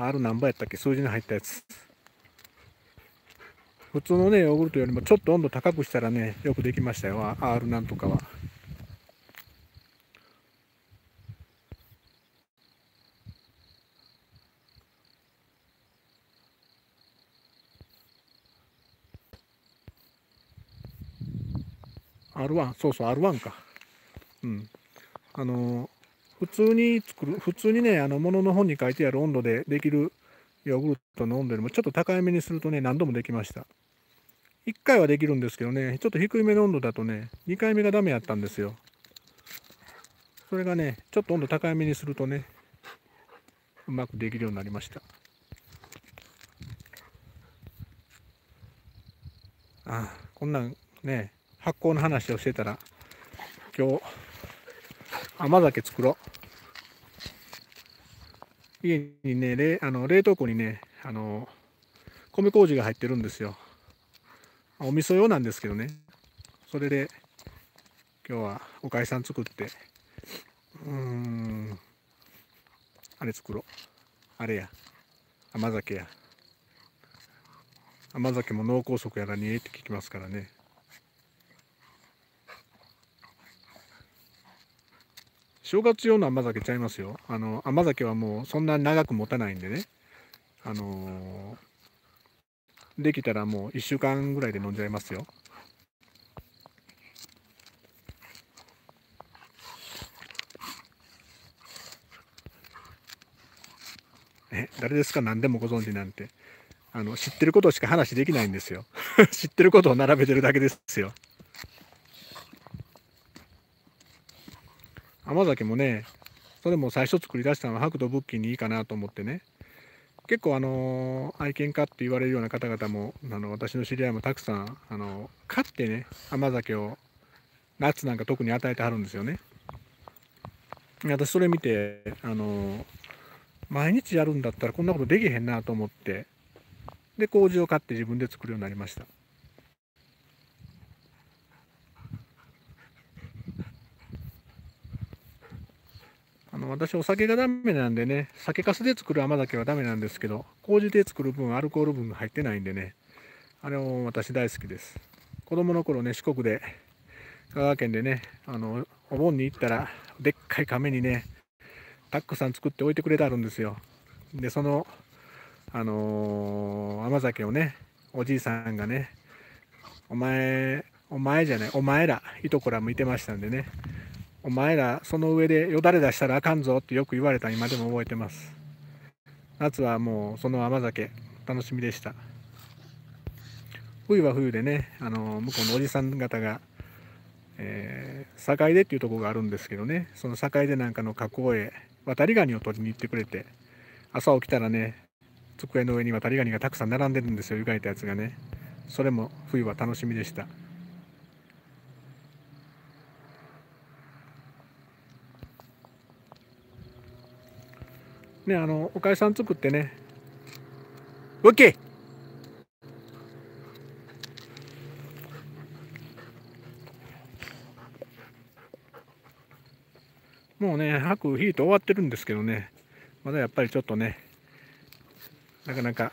R 何倍やったっけ？数字に入ったやつ。普通のねヨーグルトよりもちょっと温度高くしたらねよくできましたよ。R なんとかは。R1 そうそう R1 か。うん。あの普通に作る、普通にね、あの、ものの本に書いてある温度でできるヨーグルトの温度よりもちょっと高いめにするとね、何度もできました。1回はできるんですけどね、ちょっと低いめの温度だとね、2回目がダメやったんですよ。それがね、ちょっと温度高いめにするとね、うまくできるようになりました。ああ、こんなんね、発酵の話をしてたら、今日、甘酒作ろう。家にね冷あの冷凍庫にねあの米麹が入ってるんですよ。お味噌用なんですけどね。それで今日はおかえさん作って。うーん。あれ作ろう。あれや。甘酒や。甘酒も脳梗塞やらにえって聞きますからね。正月用の甘酒ちゃいますよ。あの甘酒はもうそんな長く持たないんでね。あのー、できたらもう1週間ぐらいで飲んじゃいますよ。え誰ですか？何でもご存知なんて。あの知ってることしか話できないんですよ。知ってることを並べてるだけですよ。甘酒もねそれも最初作り出したのは白土仏器にいいかなと思ってね。結構あの愛犬家って言われるような方々もあの私の知り合いもたくさんあの飼ってね甘酒を夏なんか特に与えてはるんですよね。私それ見てあの毎日やるんだったらこんなことできへんなと思ってで麹を買って自分で作るようになりました。の私お酒がダメなんでね酒粕で作る甘酒はダメなんですけど麹で作る分アルコール分が入ってないんでねあれも私大好きです。子供の頃ね四国で香川県でねあのお盆に行ったらでっかい亀にねたくさん作っておいてくれてあるんですよ。でそのあのー、甘酒をねおじいさんがねお前お前じゃないお前らいとこらもいてましたんでねお前らその上でよだれ出したらあかんぞってよく言われた今でも覚えてます。夏はもうその甘酒楽しみでした。冬は冬でねあの向こうのおじさん方が、えー、坂出っていうとこがあるんですけどね。その坂出なんかの河口へ渡りガニを取りに行ってくれて朝起きたらね机の上に渡りガニがたくさん並んでるんですよ湯がいたやつがね。それも冬は楽しみでした。ね、あの、おかえさん作ってね、ウッキーもうね、吐くヒート終わってるんですけどね、まだやっぱりちょっとね、なかなか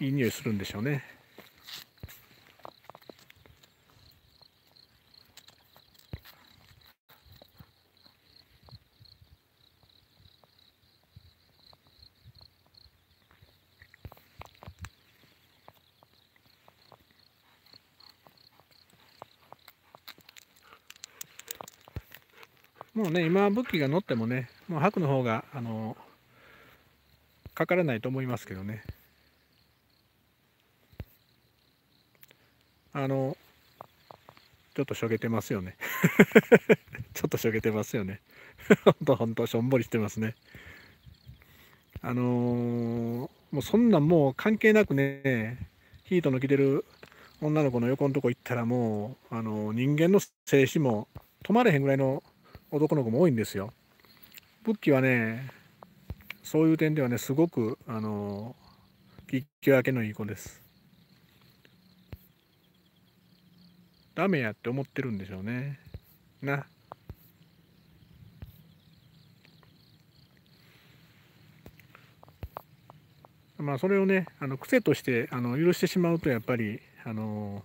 いい匂いするんでしょうね。もうね、今、武器が乗ってもね、もう白の方が、あの、かからないと思いますけどね。あの、ちょっとしょげてますよね。ちょっとしょげてますよね。ほんとほんと、しょんぼりしてますね。あのー、もうそんなんもう関係なくね、ヒートの着てる女の子の横のとこ行ったらもう、あのー、人間の静止も止まれへんぐらいの男の子も多いんですよ。仏器はね、そういう点ではね、すごく、あの、吉居明けのいい子です。ダメやって思ってるんでしょうね。な。まあそれをねあの癖としてあの許してしまうとやっぱりあの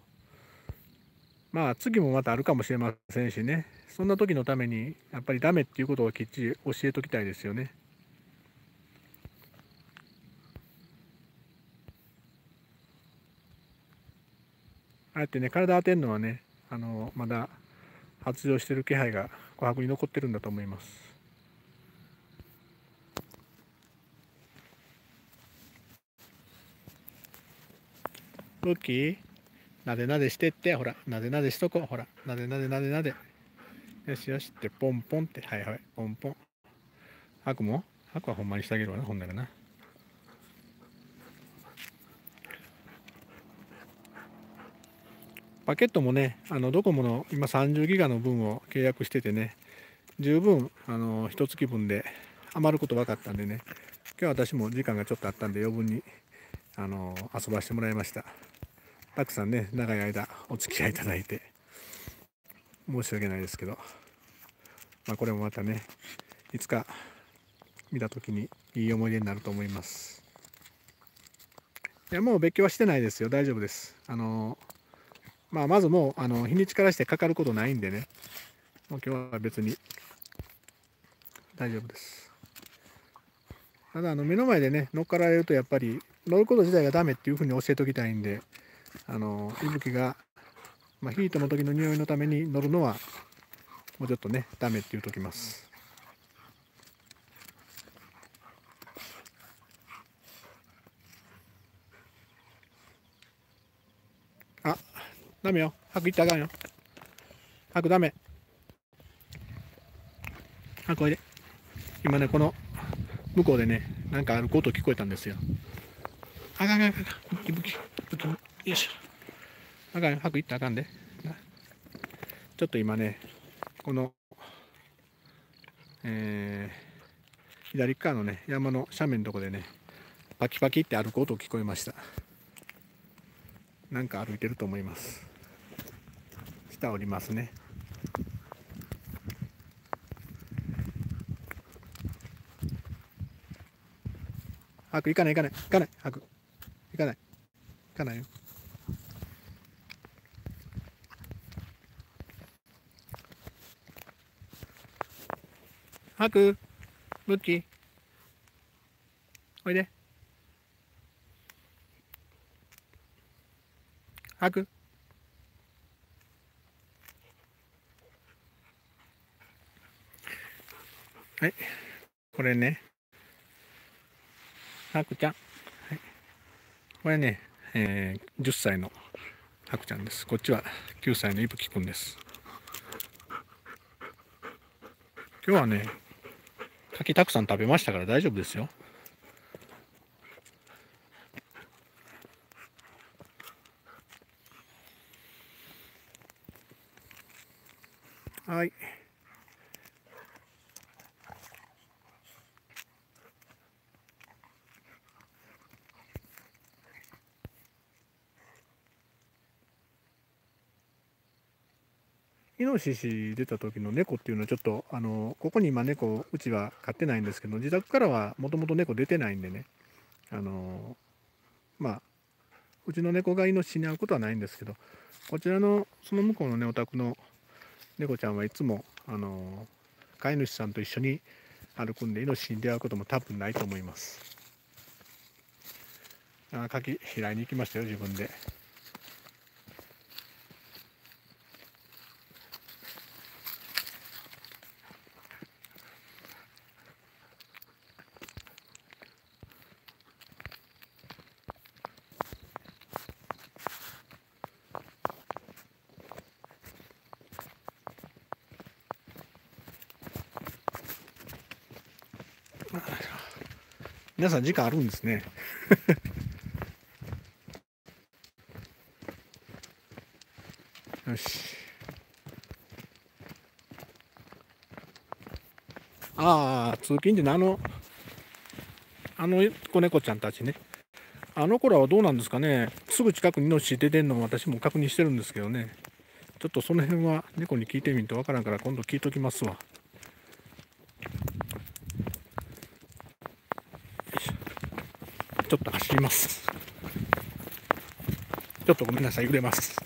まあ次もまたあるかもしれませんしねそんな時のためにやっぱりダメっていうことをきっちり教えときたいですよね。ああやってね体当てるのはねあのまだ発情してる気配が琥珀に残ってるんだと思います。ウッキーなでなでしてってほらなでなでしとこうほらなでなでなでなでよしよしってポンポンって。はいはい。ポンポン。ハクも？ハクはほんまにしてあげるわなほんならな。パケットもねあのドコモの今30ギガの分を契約しててね十分あの一月分で余ること分かったんでね今日は私も時間がちょっとあったんで余分にあの遊ばしてもらいました。たくさんね長い間お付き合いいただいて。申し訳ないですけど、まあ、これもまたねいつか見た時にいい思い出になると思います。いやもう別居はしてないですよ。大丈夫です。あのまあまずもうあの日にちからしてかかることないんでね。もう今日は別に大丈夫です。ただあの目の前でね乗っかられるとやっぱり乗ること自体がダメっていうふうに教えておきたいんであの息吹が、まあ、ヒートの時の匂いのために乗るのはもうちょっとねダメって言うときます。あダメよ。吐くいったあかんよ。吐くダメ。吐くおいで。今ねこの向こうでねなんかあること聞こえたんですよ。あかんあかんあかん。ブキブキ。ブキよいし。ょあかんよ吐くいったらあかんで。ちょっと今ねこのえー、左側のね山の斜面のとこでねパキパキって歩く音聞こえました。なんか歩いてると思います。下降りますね。ハク行かない行かない行かないハク行かない。行かないよ。ハクブッキー。おいで。ハクはい。これね。ハクちゃん、はい、これね、えー、10歳のハクちゃんです。こっちは9歳のいぶきくんです。今日はね柿たくさん食べましたから大丈夫ですよ。はい。イノシシ出た時の猫っていうのはちょっとあのここに今猫うちは飼ってないんですけど自宅からはもともと猫出てないんでねあのまあうちの猫がイノシシに会うことはないんですけどこちらのその向こうのねお宅の猫ちゃんはいつもあの飼い主さんと一緒に歩くんでイノシシに出会うことも多分ないと思いますあ柿拾いに行きましたよ自分で。皆さん時間あるんですね。よし。ああ、通勤ってあの、あの子猫ちゃんたちね。あの子らはどうなんですかね。すぐ近くにイノシシ出てんの私も確認してるんですけどね。ちょっとその辺は猫に聞いてみるとわからんから今度聞いときますわ。ちょっと走ります。ちょっとごめんなさい揺れます。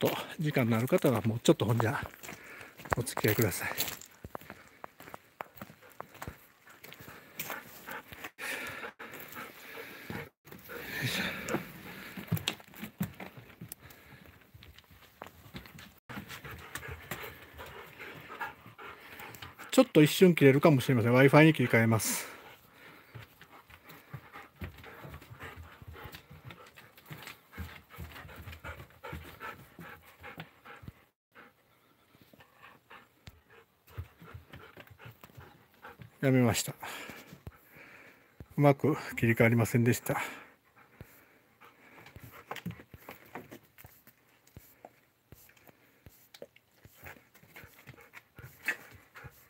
と時間のある方はもうちょっとほんじゃお付き合いください。ちょっと一瞬切れるかもしれません。Wi-Fi に切り替えます。やめました。うまく切り替わりませんでした。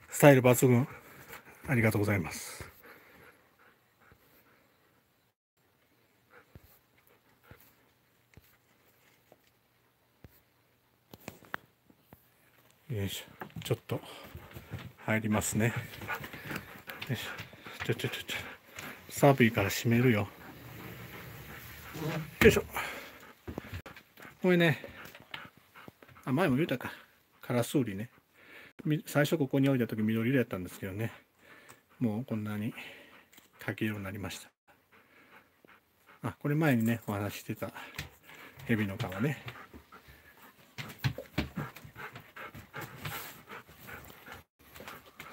スタイル抜群。ありがとうございます。よいしょ。ちょっと入りますね。よいしょ。ちょちょちょちょ。寒いから閉めるよ。よいしょ。これね。あ、前も言うたか。カラスウリね。最初ここに置いた時緑色やったんですけどねもうこんなに柿色になりましたあこれ前にねお話してた蛇の皮ね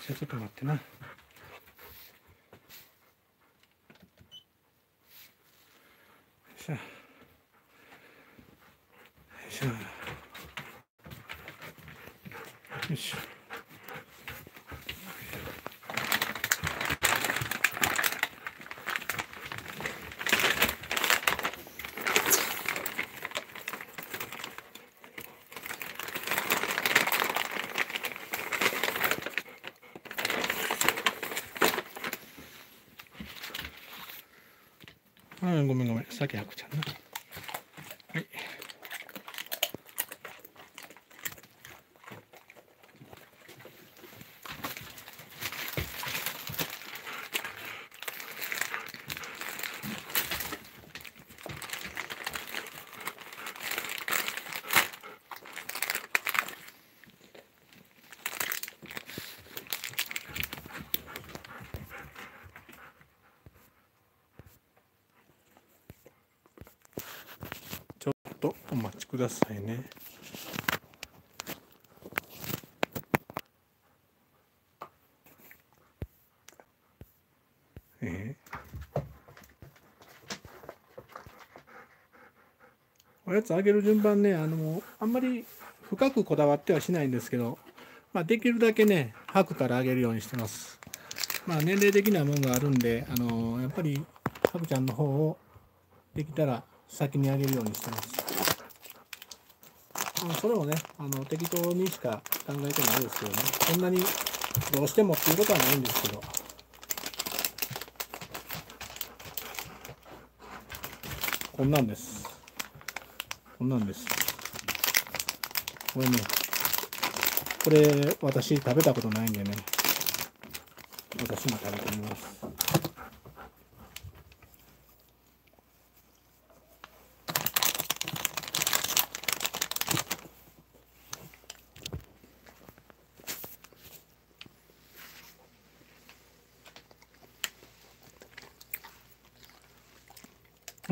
ちょっと待ってなよいしょよいしょよいしょあごめんごめん。さっきあくちゃんな。はい。とお待ちくださいね。え、おやつあげる順番ねあのあんまり深くこだわってはしないんですけど、まあ、できるだけね吐くからあげるようにしてます。まあ、年齢的なものがあるんであのやっぱりハクちゃんの方をできたら先にあげるようにしてます。それもね、あの適当にしか考えてないですけどね、そんなにどうしてもっていうことはないんですけど。こんなんです。こんなんです。これね、これ私食べたことないんでね、私も食べてみます。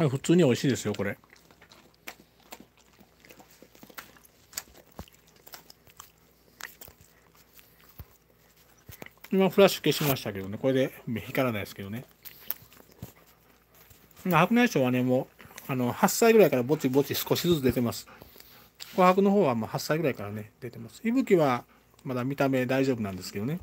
普通に美味しいですよこれ。今フラッシュ消しましたけどね。これで光らないですけどね。白内障はねもうあの8歳ぐらいからぼちぼち少しずつ出てます。琥珀の方はもう8歳ぐらいからね出てます。いぶきはまだ見た目大丈夫なんですけどね。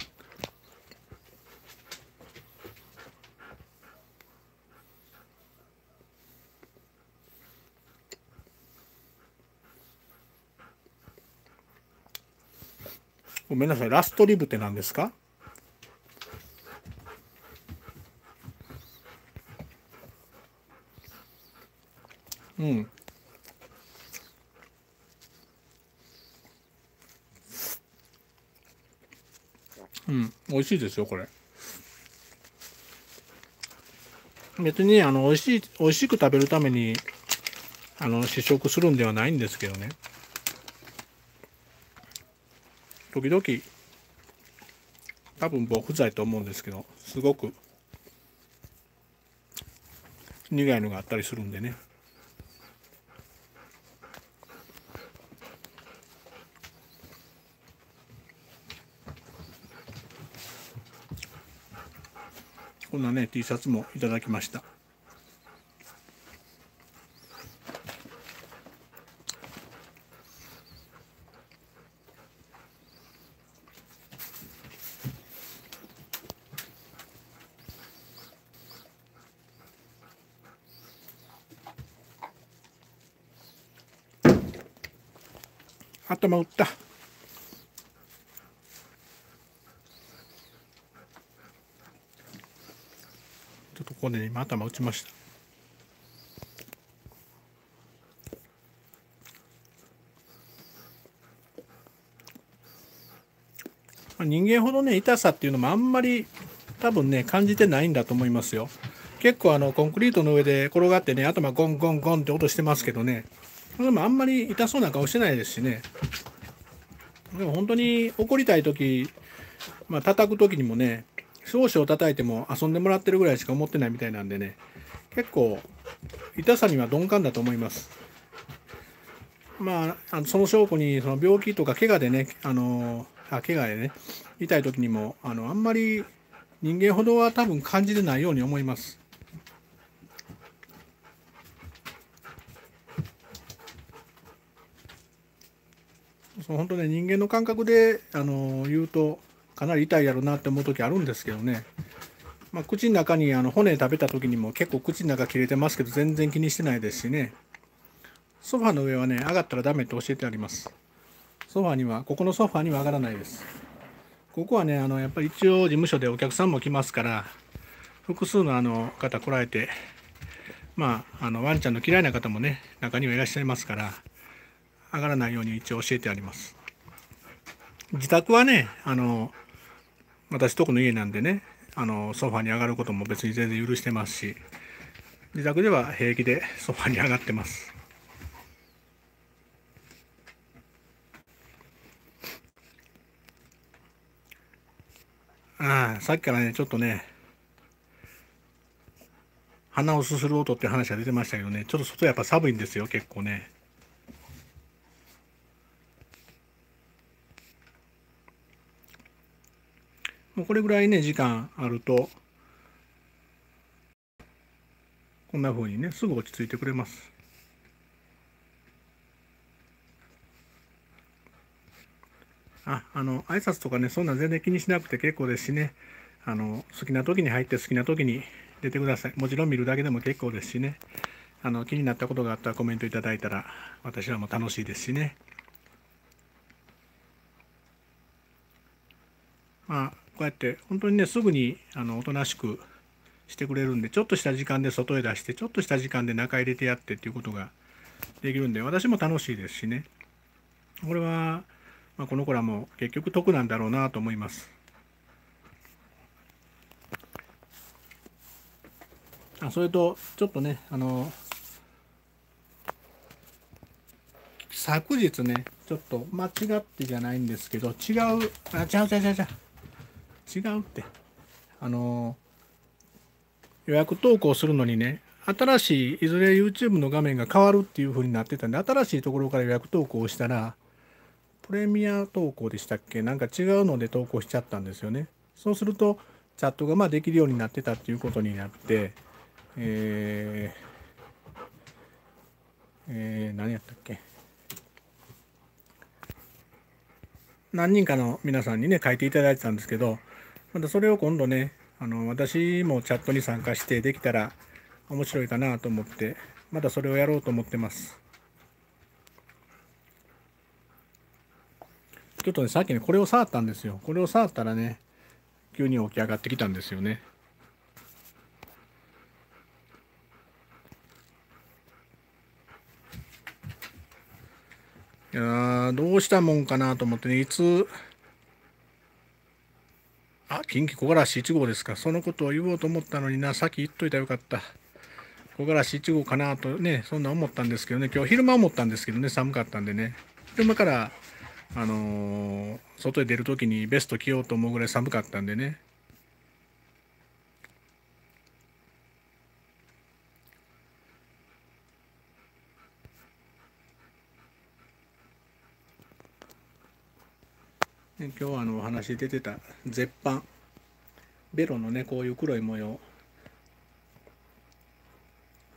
めんなさい、ラストリブって何ですか？うん。うん、美味しいですよ、これ。別に、あの、美味しい、美味しく食べるために、あの、試食するんではないんですけどね。時々多分僕不在と思うんですけどすごく苦いのがあったりするんでね。こんなね T シャツもいただきました。頭打った。ちょっとここで今頭打ちました。人間ほどね痛さっていうのもあんまり多分ね感じてないんだと思いますよ。結構あのコンクリートの上で転がってね頭ゴンゴンゴンって音してますけどね。でもあんまり痛そうな顔してないですしね。でも本当に怒りたい時まあ叩く時にもね少々叩いても遊んでもらってるぐらいしか思ってないみたいなんでね結構痛さには鈍感だと思います。まああのその証拠にその病気とか怪我でねあのあ怪我でね痛い時にもあのあんまり人間ほどは多分感じてないように思います。そう本当ね人間の感覚であの言うとかなり痛いやろなって思う時あるんですけどね、まあ、口の中にあの骨食べた時にも結構口の中切れてますけど全然気にしてないですしね。ソファの上はね上がったらダメって教えてあります。ソファにはここのソファには上がらないです。ここはねあのやっぱり一応事務所でお客さんも来ますから複数のあの方来られてまああのワンちゃんの嫌いな方もね中にはいらっしゃいますから上がらないように一応教えてあります。自宅はね、あの、私とこの家なんでね、あの、ソファに上がることも別に全然許してますし、自宅では平気でソファに上がってます。ああ、さっきからね、ちょっとね、鼻をすする音って話が出てましたけどね、ちょっと外やっぱ寒いんですよ、結構ね。もうこれぐらいね、時間あると、こんな風にね、すぐ落ち着いてくれます。あ、あの、挨拶とかね、そんな全然気にしなくて結構ですしね、あの、好きな時に入って好きな時に出てください。もちろん見るだけでも結構ですしね、あの、気になったことがあったらコメントいただいたら、私はもう楽しいですしね。まあ、こうやって本当にねすぐにあのおとなしくしてくれるんでちょっとした時間で外へ出してちょっとした時間で中入れてやってっていうことができるんで私も楽しいですしね。これは、まあ、この子らも結局得なんだろうなと思います。あそれとちょっとねあの昨日ねちょっと間違ってじゃないんですけど違うあ違う違う違う違う違うって。あの予約投稿するのにね新しいいずれ YouTube の画面が変わるっていう風になってたんで新しいところから予約投稿をしたらプレミア投稿でしたっけ？なんか違うので投稿しちゃったんですよね。そうするとチャットがまあできるようになってたっていうことになってえー、えー、何やったっけ？何人かの皆さんにね書いていただいてたんですけどまたそれを今度ね、あの私もチャットに参加してできたら面白いかなと思って、またそれをやろうと思ってます。ちょっとね、さっきね、これを触ったんですよ。これを触ったらね、急に起き上がってきたんですよね。いやどうしたもんかなと思ってね、いつあ、近畿木枯らし1号ですか。そのことを言おうと思ったのにな、さっき言っといたらよかった。木枯らし1号かなとね、そんな思ったんですけどね、今日昼間思ったんですけどね、寒かったんでね。昼間から、あのー、外へ出る時にベスト着ようと思うぐらい寒かったんでね。今日はあのお話出てた絶版。ベロのねこういう黒い模様。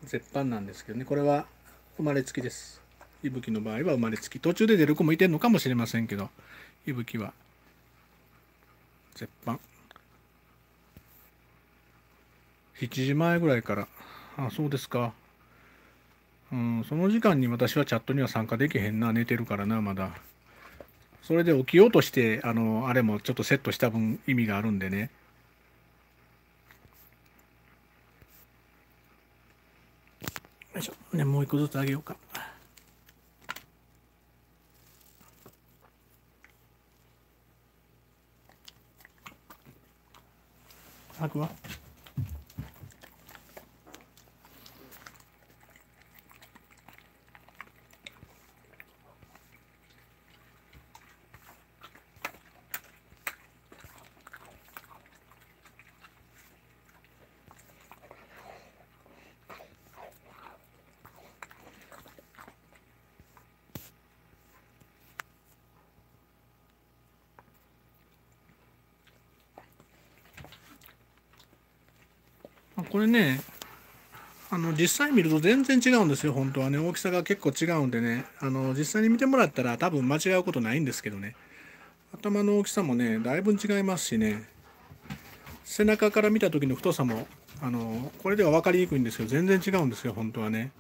絶版なんですけどね。これは生まれつきです。いぶきの場合は生まれつき。途中で出る子もいてるのかもしれませんけどいぶきは絶版。7時前ぐらいから。あそうですか。うんその時間に私はチャットには参加できへんな。寝てるからなまだ。それで起きようとしてあのあれもちょっとセットした分意味があるんでね。よいしょ。ねもう一個ずつあげようか。吐くわ。これねあの実際見ると全然違うんですよ本当はね。大きさが結構違うんでね。あの実際に見てもらったら多分間違うことないんですけどね。頭の大きさもねだいぶ違いますしね。背中から見た時の太さもあのこれでは分かりにくいんですけど全然違うんですよ本当はね。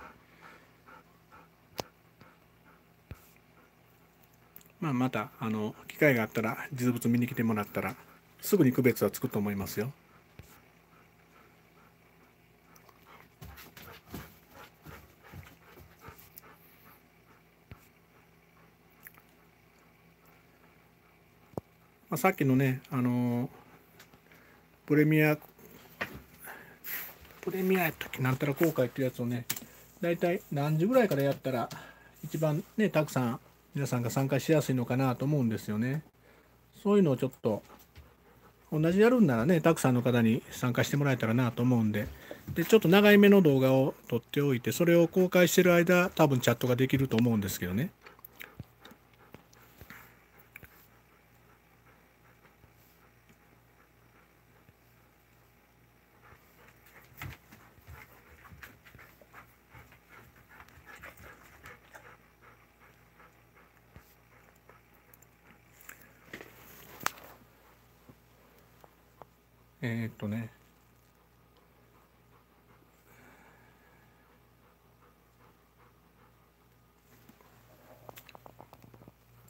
まあまたあの機会があったら実物見に来てもらったらすぐに区別はつくと思いますよ。まあ、さっきのねあのプレミアプレミアやったっけなんたら公開っていうやつをね大体何時ぐらいからやったら一番ねたくさん皆さんが参加しやすいのかなと思うんですよね。そういうのをちょっと同じやるんならねたくさんの方に参加してもらえたらなと思うんで。でちょっと長い目の動画を撮っておいてそれを公開してる間多分チャットができると思うんですけどねえー、っとね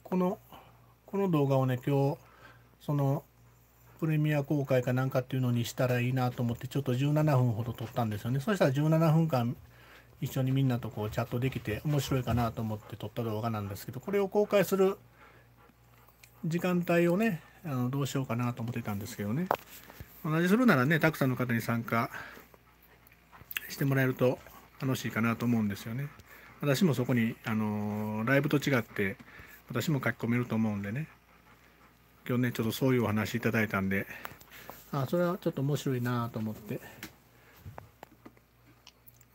このこの動画をね今日そのプレミア公開かなんかっていうのにしたらいいなと思ってちょっと17分ほど撮ったんですよね。そしたら17分間一緒にみんなとこうチャットできて面白いかなと思って撮った動画なんですけどこれを公開する時間帯をねあのどうしようかなと思ってたんですけどね。同じするならねたくさんの方に参加してもらえると楽しいかなと思うんですよね。私もそこにあのライブと違って私も書き込めると思うんでね。今日ねちょっとそういうお話いただいたんであそれはちょっと面白いなと思って。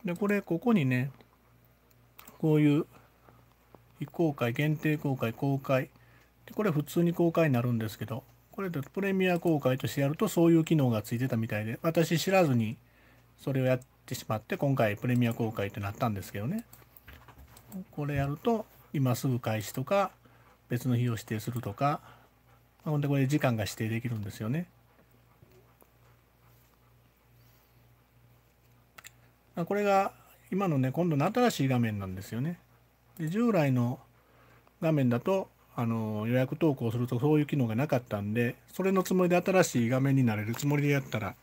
でこれここにねこういう非公開限定公開公開。でこれ普通に公開になるんですけどこれでプレミア公開としてやるとそういう機能がついてたみたいで私知らずにそれをやってしまって今回プレミア公開ってなったんですけどね。これやると今すぐ開始とか別の日を指定するとかほんでこれ時間が指定できるんですよね。これが今のね今度の新しい画面なんですよねで従来の画面だとあの予約投稿するとそういう機能がなかったんでそれのつもりで新しい画面になれるつもりでやったら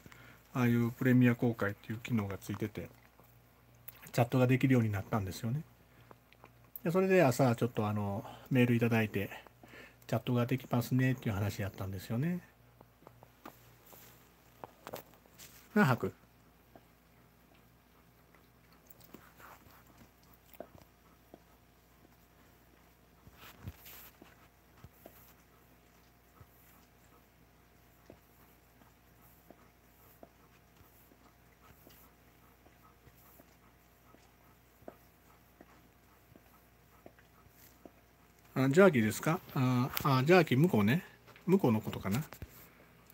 ああいうプレミア公開っていう機能がついててチャットができるようになったんですよね。でそれで朝ちょっとあのメールいただいてチャットができますねっていう話やったんですよね。な吐く。あジャーキーですか？ああ、ジャーキー向こうね。向こうのことかな。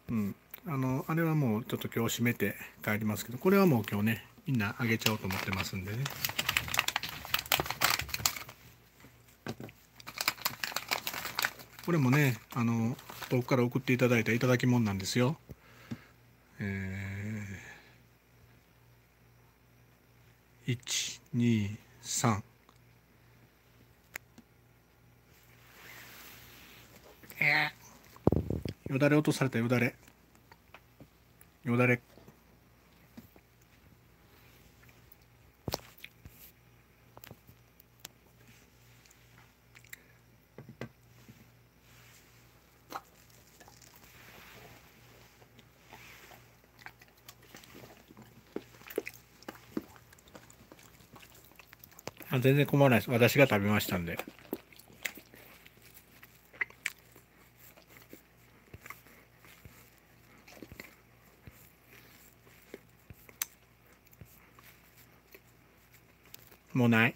うん。あの、あれはもうちょっと今日閉めて帰りますけど、これはもう今日ね、みんなあげちゃおうと思ってますんでね。これもね、あの、遠くから送っていただいた頂きもんなんですよ。えー、1、2、3。よだれ落とされたよだれ。よだれ。あ全然困らないです。私が食べましたんで。もうない。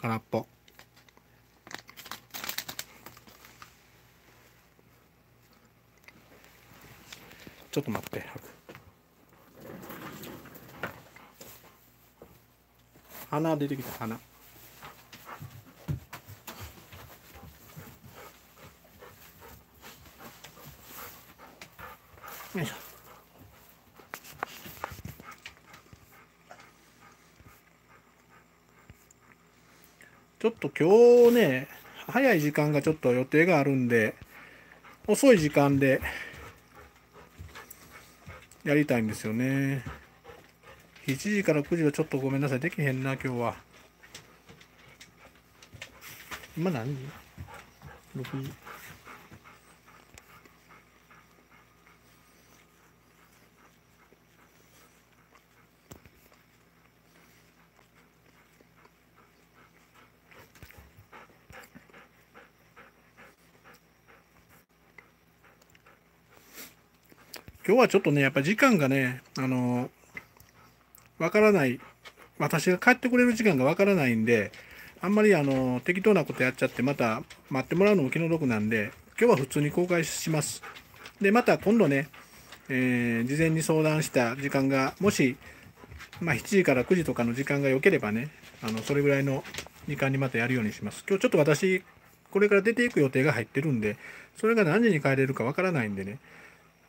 空っぽ。ちょっと待って鼻出てきた鼻よいしょちょっと今日ね早い時間がちょっと予定があるんで遅い時間でやりたいんですよね。7時から9時はちょっとごめんなさい。できへんな今日は。今何 ?6 時。今日はちょっとね、やっぱ時間がね、あの、わからない、私が帰ってくれる時間がわからないんで、あんまりあの、適当なことやっちゃって、また待ってもらうのも気の毒なんで、今日は普通に公開します。で、また今度ね、えー、事前に相談した時間が、もし、まあ、7時から9時とかの時間が良ければね、あの、それぐらいの時間にまたやるようにします。今日ちょっと私、これから出ていく予定が入ってるんで、それが何時に帰れるかわからないんでね、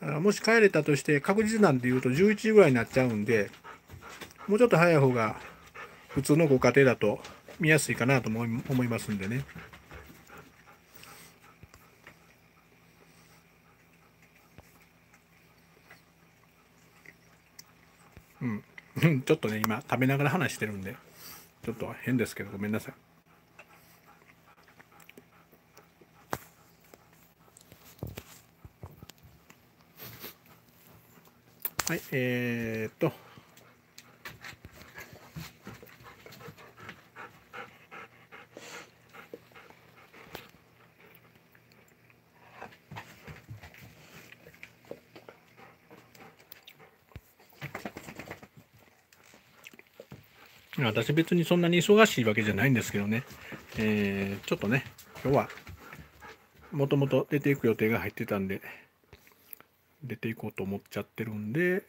もし帰れたとして確実なんで言うと11時ぐらいになっちゃうんでもうちょっと早い方が普通のご家庭だと見やすいかなと思いますんでね。うん、ちょっとね今食べながら話してるんでちょっと変ですけどごめんなさい。はい、えー、っと。私別にそんなに忙しいわけじゃないんですけどね、えー、ちょっとね、今日はもともと出ていく予定が入ってたんで、出ていこうと思っちゃってるんで、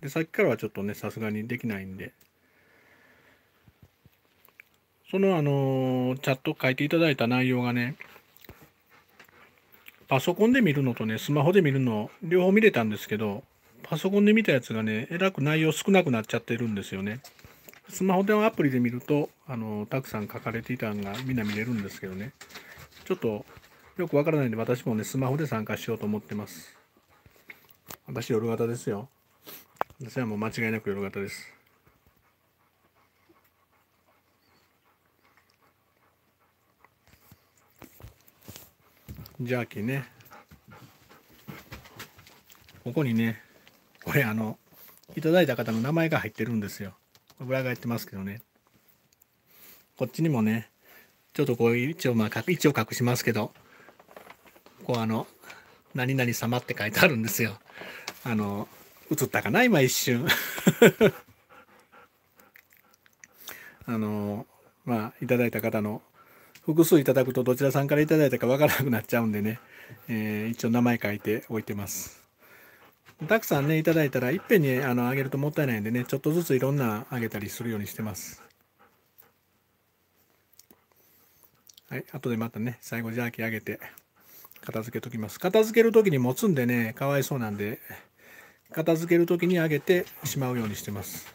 で、さっきからはちょっとね、さすがにできないんで、そのあのチャット書いていただいた内容がね、パソコンで見るのとね、スマホで見るの、両方見れたんですけど、パソコンで見たやつがね、えらく内容少なくなっちゃってるんですよね。スマホでのアプリで見ると、あのたくさん書かれていたのがみんな見れるんですけどね、ちょっとよくわからないんで、私もね、スマホで参加しようと思ってます。私夜型ですよ。私はもう間違いなく夜型です。ジャーキーね。ここにねこれあのいただいた方の名前が入ってるんですよ。裏返ってますけどね。こっちにもねちょっとこう一応まあ一応隠しますけど。こうあの何々様って書いてあるんですよ。あの、映ったかな今一瞬。あの、まあ、いただいた方の複数いただくとどちらさんからいただいたかわからなくなっちゃうんでね、えー、一応名前書いておいてます。たくさんね、いただいたらいっぺんにあのあげるともったいないんでね、ちょっとずついろんなあげたりするようにしてます。はい、後でまたね、最後ジャーキーあげて片付けときます。片付ける時に持つんでね、かわいそうなんで、片付ける時にあげてしまうようにしてます。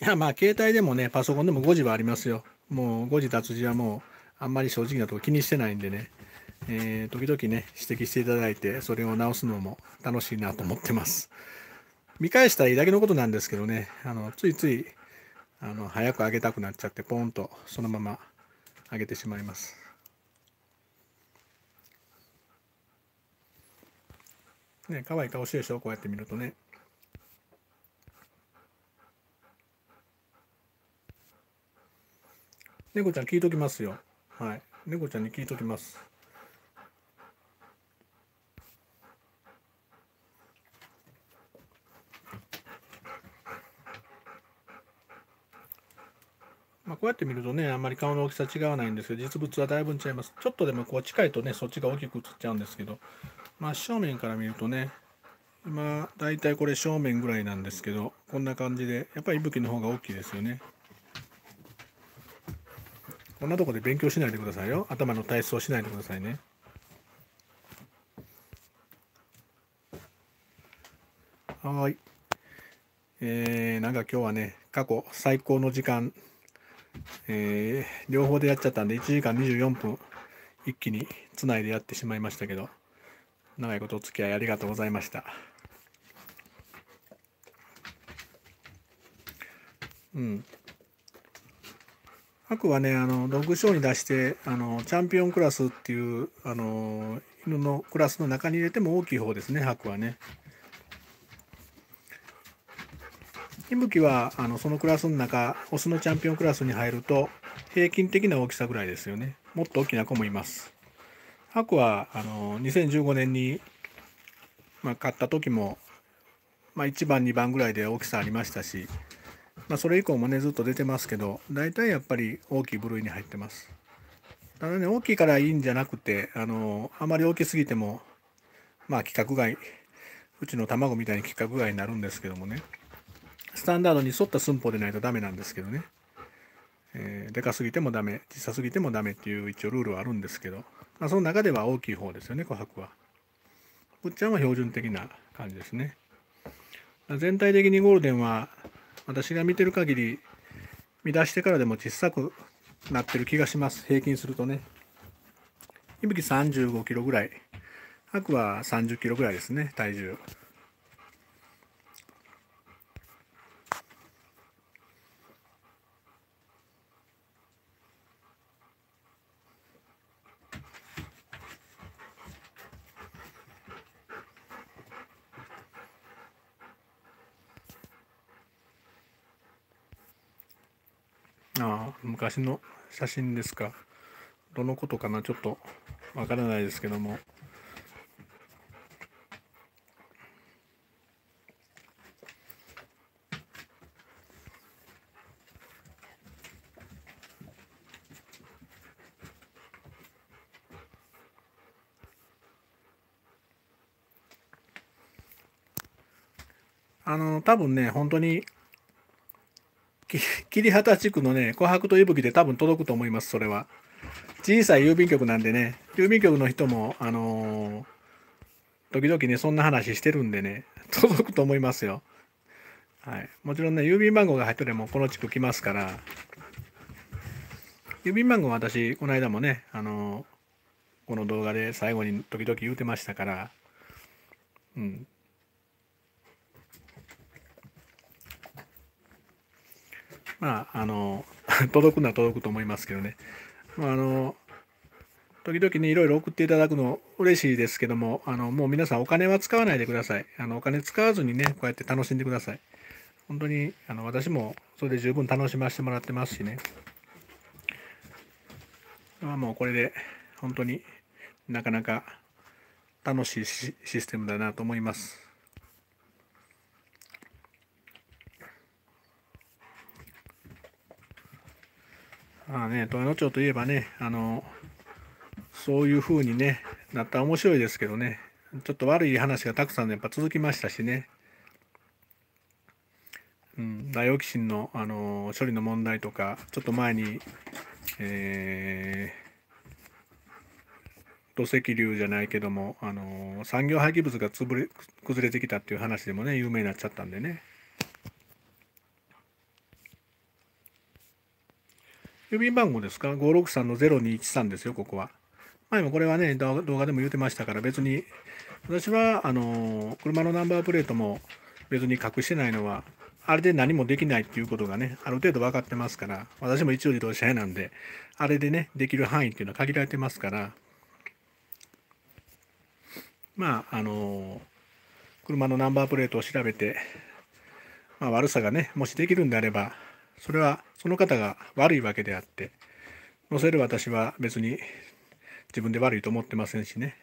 いやまあ携帯でもねパソコンでも5時はありますよ。もう5時脱字はもうあんまり正直なとこ気にしてないんでね、えー、時々ね指摘していただいてそれを直すのも楽しいなと思ってます。見返したらいいだけのことなんですけどね。あのついついあの早く上げたくなっちゃってポンとそのまま上げてしまいます。ね可愛い顔してるでしょこうやって見るとね猫ちゃん聞いときますよ。はい。猫ちゃんに聞いときます。まあ、こうやって見るとね、あんまり顔の大きさ違わないんですけど、実物はだいぶ違います。ちょっとでもこう近いとね、そっちが大きく映っちゃうんですけど、まあ、正面から見るとね、今、だいたいこれ正面ぐらいなんですけど、こんな感じで、やっぱり息吹の方が大きいですよね。こんなとこで勉強しないでくださいよ。頭の体操しないでくださいね。はい。えー、なんか今日はね過去最高の時間。えー、両方でやっちゃったんで1時間24分一気につないでやってしまいましたけど。長いことお付き合いありがとうございました。うん。ハクはねあのドッグショーに出してあのチャンピオンクラスっていうあの犬のクラスの中に入れても大きい方ですねハクはね。イブキはあのそのクラスの中オスのチャンピオンクラスに入ると平均的な大きさぐらいですよね。もっと大きな子もいます。ハクはあの2015年に、まあ、買った時も、まあ、1番2番ぐらいで大きさありましたしまあ、それ以降もねずっと出てますけど大体やっぱり大きい部類に入ってます。ただね大きいからいいんじゃなくてあのあまり大きすぎてもまあ規格外うちの卵みたいに規格外になるんですけどもね。スタンダードに沿った寸法でないとダメなんですけどね、えー、でかすぎてもダメ小さすぎてもダメっていう一応ルールはあるんですけど、まあ、その中では大きい方ですよね琥珀は。ぶっちゃんは標準的な感じですね。全体的にゴールデンは私が見てる限り見出してからでも小さくなってる気がします。平均するとね。いぶき35キロぐらい。白は30キロぐらいですね体重。ああ、昔の写真ですか。どのことかな、ちょっとわからないですけども。あの、多分ね、本当に桐畑 地区のね、琥珀と息吹で多分届くと思います、それは。小さい郵便局なんでね、郵便局の人も、あのー、時々ね、そんな話してるんでね、届くと思いますよ。はい。もちろんね、郵便番号が入っててもこの地区来ますから、郵便番号は私、この間もね、あのー、この動画で最後に時々言うてましたから、うん。まあ、あの、届くのは届くと思いますけどね。まあ、あの、時々ね、いろいろ送っていただくの嬉しいですけども、あの、もう皆さんお金は使わないでください。あの、お金使わずにね、こうやって楽しんでください。本当に、あの、私もそれで十分楽しませてもらってますしね。まあ、もうこれで、本当になかなか楽しいシステムだなと思います。まあね、豊野町といえばね、あの、そういう風にね、なったら面白いですけどね、ちょっと悪い話がたくさんやっぱ続きましたしね、うん、ダイオキシンの、あの処理の問題とか、ちょっと前に、えー、土石流じゃないけども、あの産業廃棄物が潰れ崩れてきたっていう話でもね、有名になっちゃったんでね。郵便番号ですか ?563 の0213ですよ、ここは。前もこれはね、動画でも言うてましたから、別に、私は、あの、車のナンバープレートも別に隠してないのは、あれで何もできないっていうことがね、ある程度分かってますから、私も一応自動車屋なんで、あれでね、できる範囲っていうのは限られてますから、まあ、あの、車のナンバープレートを調べて、まあ、悪さがね、もしできるんであれば、それはその方が悪いわけであって載せる私は別に自分で悪いと思ってませんしね。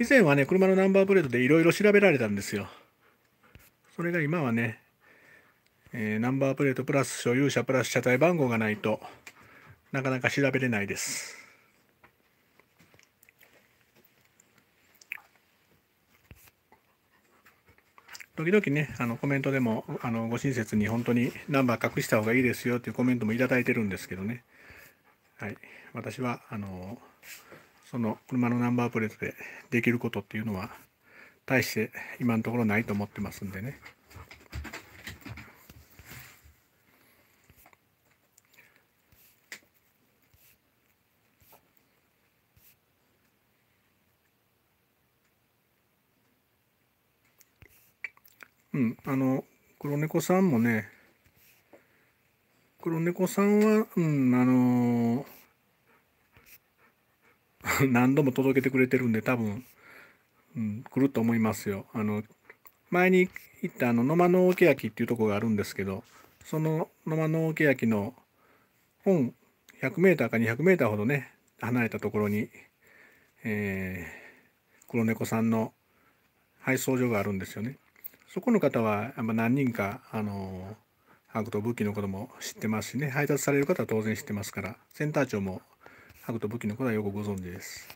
以前はね車のナンバープレートでいろいろ調べられたんですよ。それが今はね、えー、ナンバープレートプラス所有者プラス車体番号がないとなかなか調べれないです。時々ね、あのコメントでもあのご親切に本当にナンバー隠した方がいいですよっていうコメントも頂いてるんですけどね、はい、私はあのその車のナンバープレートでできることっていうのは大して今のところないと思ってますんでね。うん、あの、黒猫さんもね、黒猫さんは、うん、あのー、何度も届けてくれてるんで、多分、うん、来ると思いますよ。あの、前に行ったあの野間の桶焼っていうとこがあるんですけど、その野間の桶焼の本100メーターか200メーターほどね、離れたところに、えー、黒猫さんの配送所があるんですよね。そこの方は何人かあの白と武器のことも知ってますしね配達される方は当然知ってますからセンター長も白と武器のことはよくご存知です。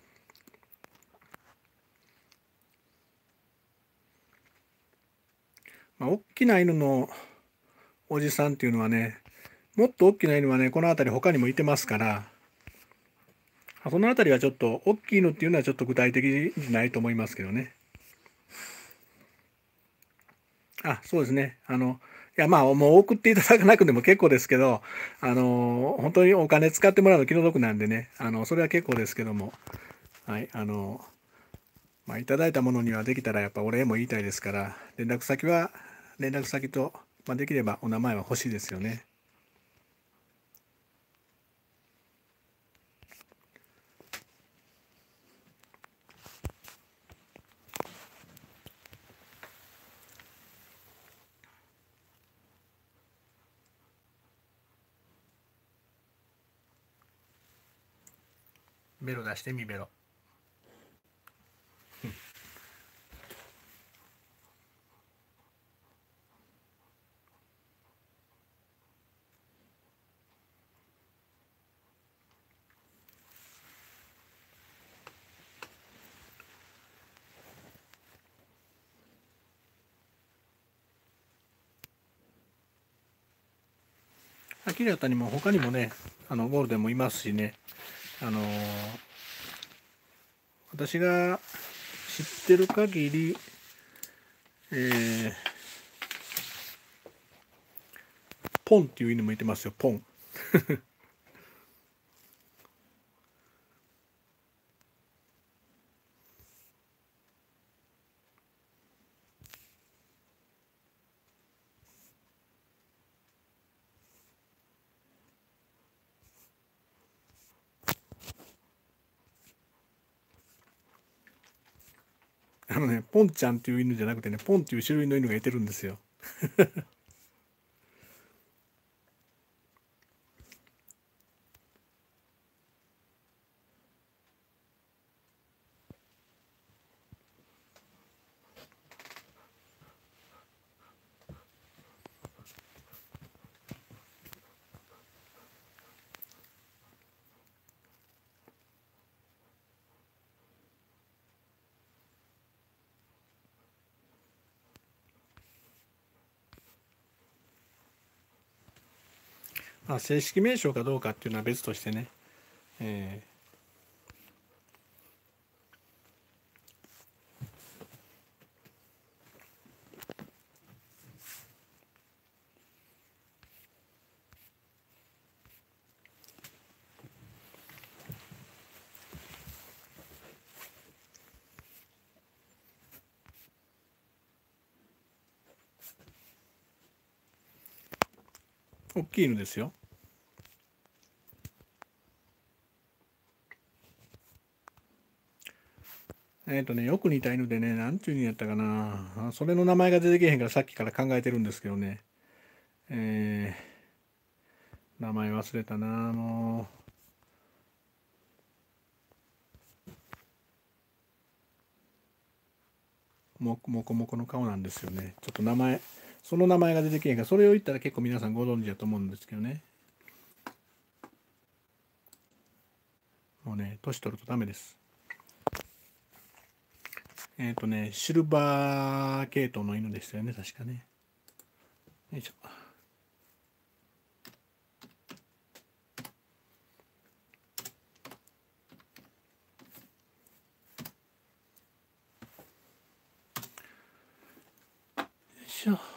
まあ、大きな犬のおじさんっていうのはねもっと大きな犬はねこの辺り他にもいてますからその辺りはちょっと大きい犬っていうのはちょっと具体的じゃないと思いますけどね。あ、そうですね。あの、いや、まあ、もう送っていただかなくても結構ですけど、あの、本当にお金使ってもらうの気の毒なんでね、あの、それは結構ですけども、はい、あの、まあ、いただいたものにはできたらやっぱお礼も言いたいですから、連絡先は、連絡先と、まあ、できればお名前は欲しいですよね。ベロ出してみベロ。明らかにも他にもねあのゴールデンもいますしねあの私が知ってる限り、えー、ポンっていう犬もいてますよ、ポン。ポンちゃんっていう犬じゃなくてね、ポンっていう種類の犬がいてるんですよ。まあ、正式名称かどうかっていうのは別としてね、えー大きい犬ですよ。えっ、ー、とね、よく似た犬でね、なんていう犬やったかな。それの名前が出てけへんからさっきから考えてるんですけどね。えー、名前忘れたな、もう。ももこもこの顔なんですよね。ちょっと名前。その名前が出てけへんからそれを言ったら結構皆さんご存知だと思うんですけどねもうね年取るとダメですえっ、ー、とねシルバー系統の犬でしたよね確かね。よいしょ。よいしょ。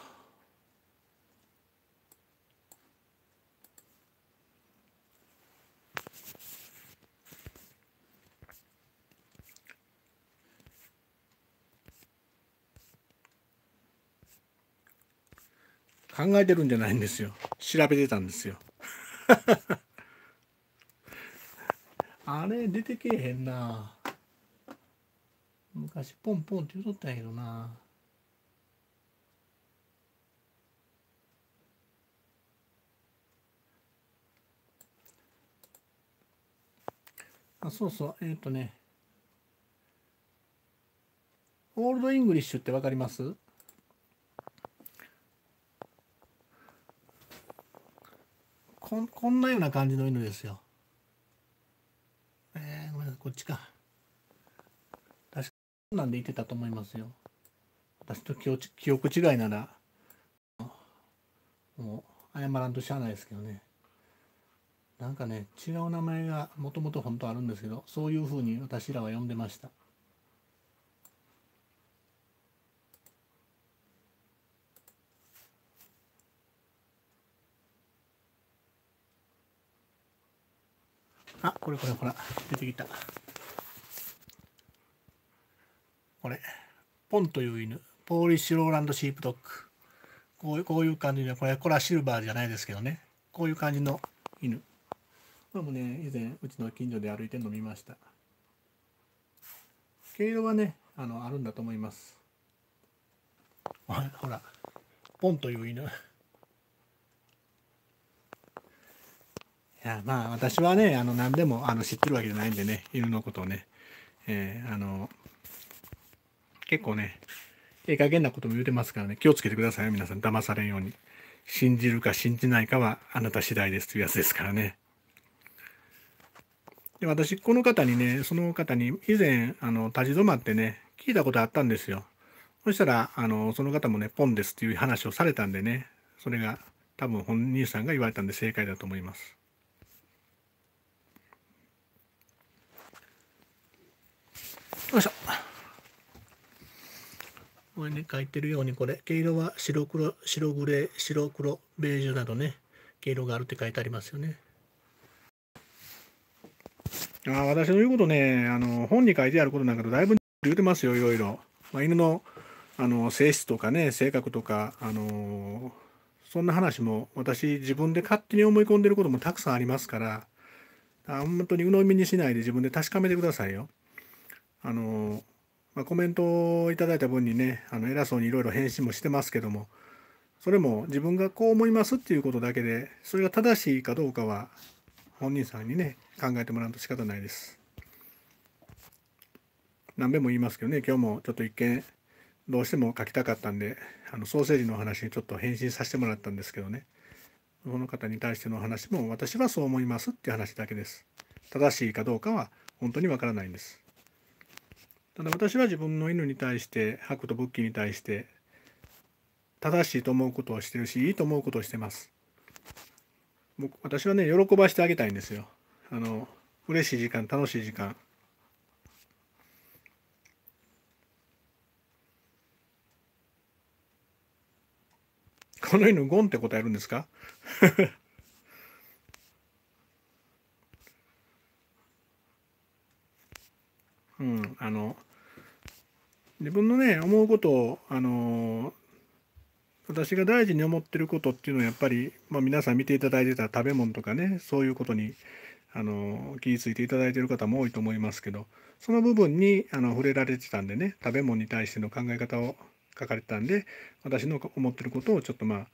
考えてるんじゃないんですよ。調べてたんですよ。あれ出てけえへんな。昔ポンポンって言うとったんやけどな。あそうそう。えっ、とね。オールドイングリッシュってわかります？こんこんなような感じの犬ですよ。えー、ごめんなさい、こっちか。確かなんで言ってたと思いますよ。私と記憶違いなら、もう謝らんとしゃあないですけどね。なんかね、違う名前がもともと本当あるんですけど、そういうふうに私らは呼んでました。あ、これこれほら、出てきた。これ、ポンという犬。ポーリッシュローランドシープドッグ。こういうこういう感じで、これ、これはシルバーじゃないですけどね。こういう感じの犬。これもね、以前、うちの近所で歩いてるの見ました。毛色はね、あの、あるんだと思います。ほら、ポンという犬。やまあ私はねあの何でもあの知ってるわけじゃないんでね犬のことをね、えー、あの結構ねええ加減なことも言うてますからね。気をつけてくださいよ皆さん。騙されんように。信じるか信じないかはあなた次第です。というやつですからね。で私この方にねその方に以前あの立ち止まってね聞いたことあったんですよ。そしたらあのその方もねポンですっていう話をされたんでねそれが多分本人さんが言われたんで正解だと思います。よいしょ。これね、書いてるようにこれ、毛色は白黒、白グレー、白黒、ベージュなどね、毛色があるって書いてありますよね。あ私の言うことね、あの本に書いてあることなんかとだいぶ言うてますよ、いろいろ。まあ、犬のあの性質とかね、性格とか、あのそんな話も私自分で勝手に思い込んでることもたくさんありますから、本当に鵜呑みにしないで自分で確かめてくださいよ。あの、まあ、コメントをいただいた分にねあの偉そうにいろいろ返信もしてますけどもそれも自分がこう思いますっていうことだけでそれが正しいかどうかは本人さんにね考えてもらうと仕方ないです。何べも言いますけどね今日もちょっと一見どうしても書きたかったんであのソーセージの話にちょっと返信させてもらったんですけどねその方に対しての話も私はそう思いますっていう話だけです。正しいかどうかは本当にわからないんです。ただ私は自分の犬に対して白と仏器に対して正しいと思うことをしてるしいいと思うことをしてます。僕私はね喜ばしてあげたいんですよ。あの嬉しい時間楽しい時間。この犬ゴンって答えるんですか？うんあの自分のね思うことをあの私が大事に思ってることっていうのはやっぱり、まあ、皆さん見ていただいてた食べ物とかねそういうことにあの気付いていただいてる方も多いと思いますけどその部分にあの触れられてたんでね食べ物に対しての考え方を書かれてたんで私の思ってることをちょっとまあ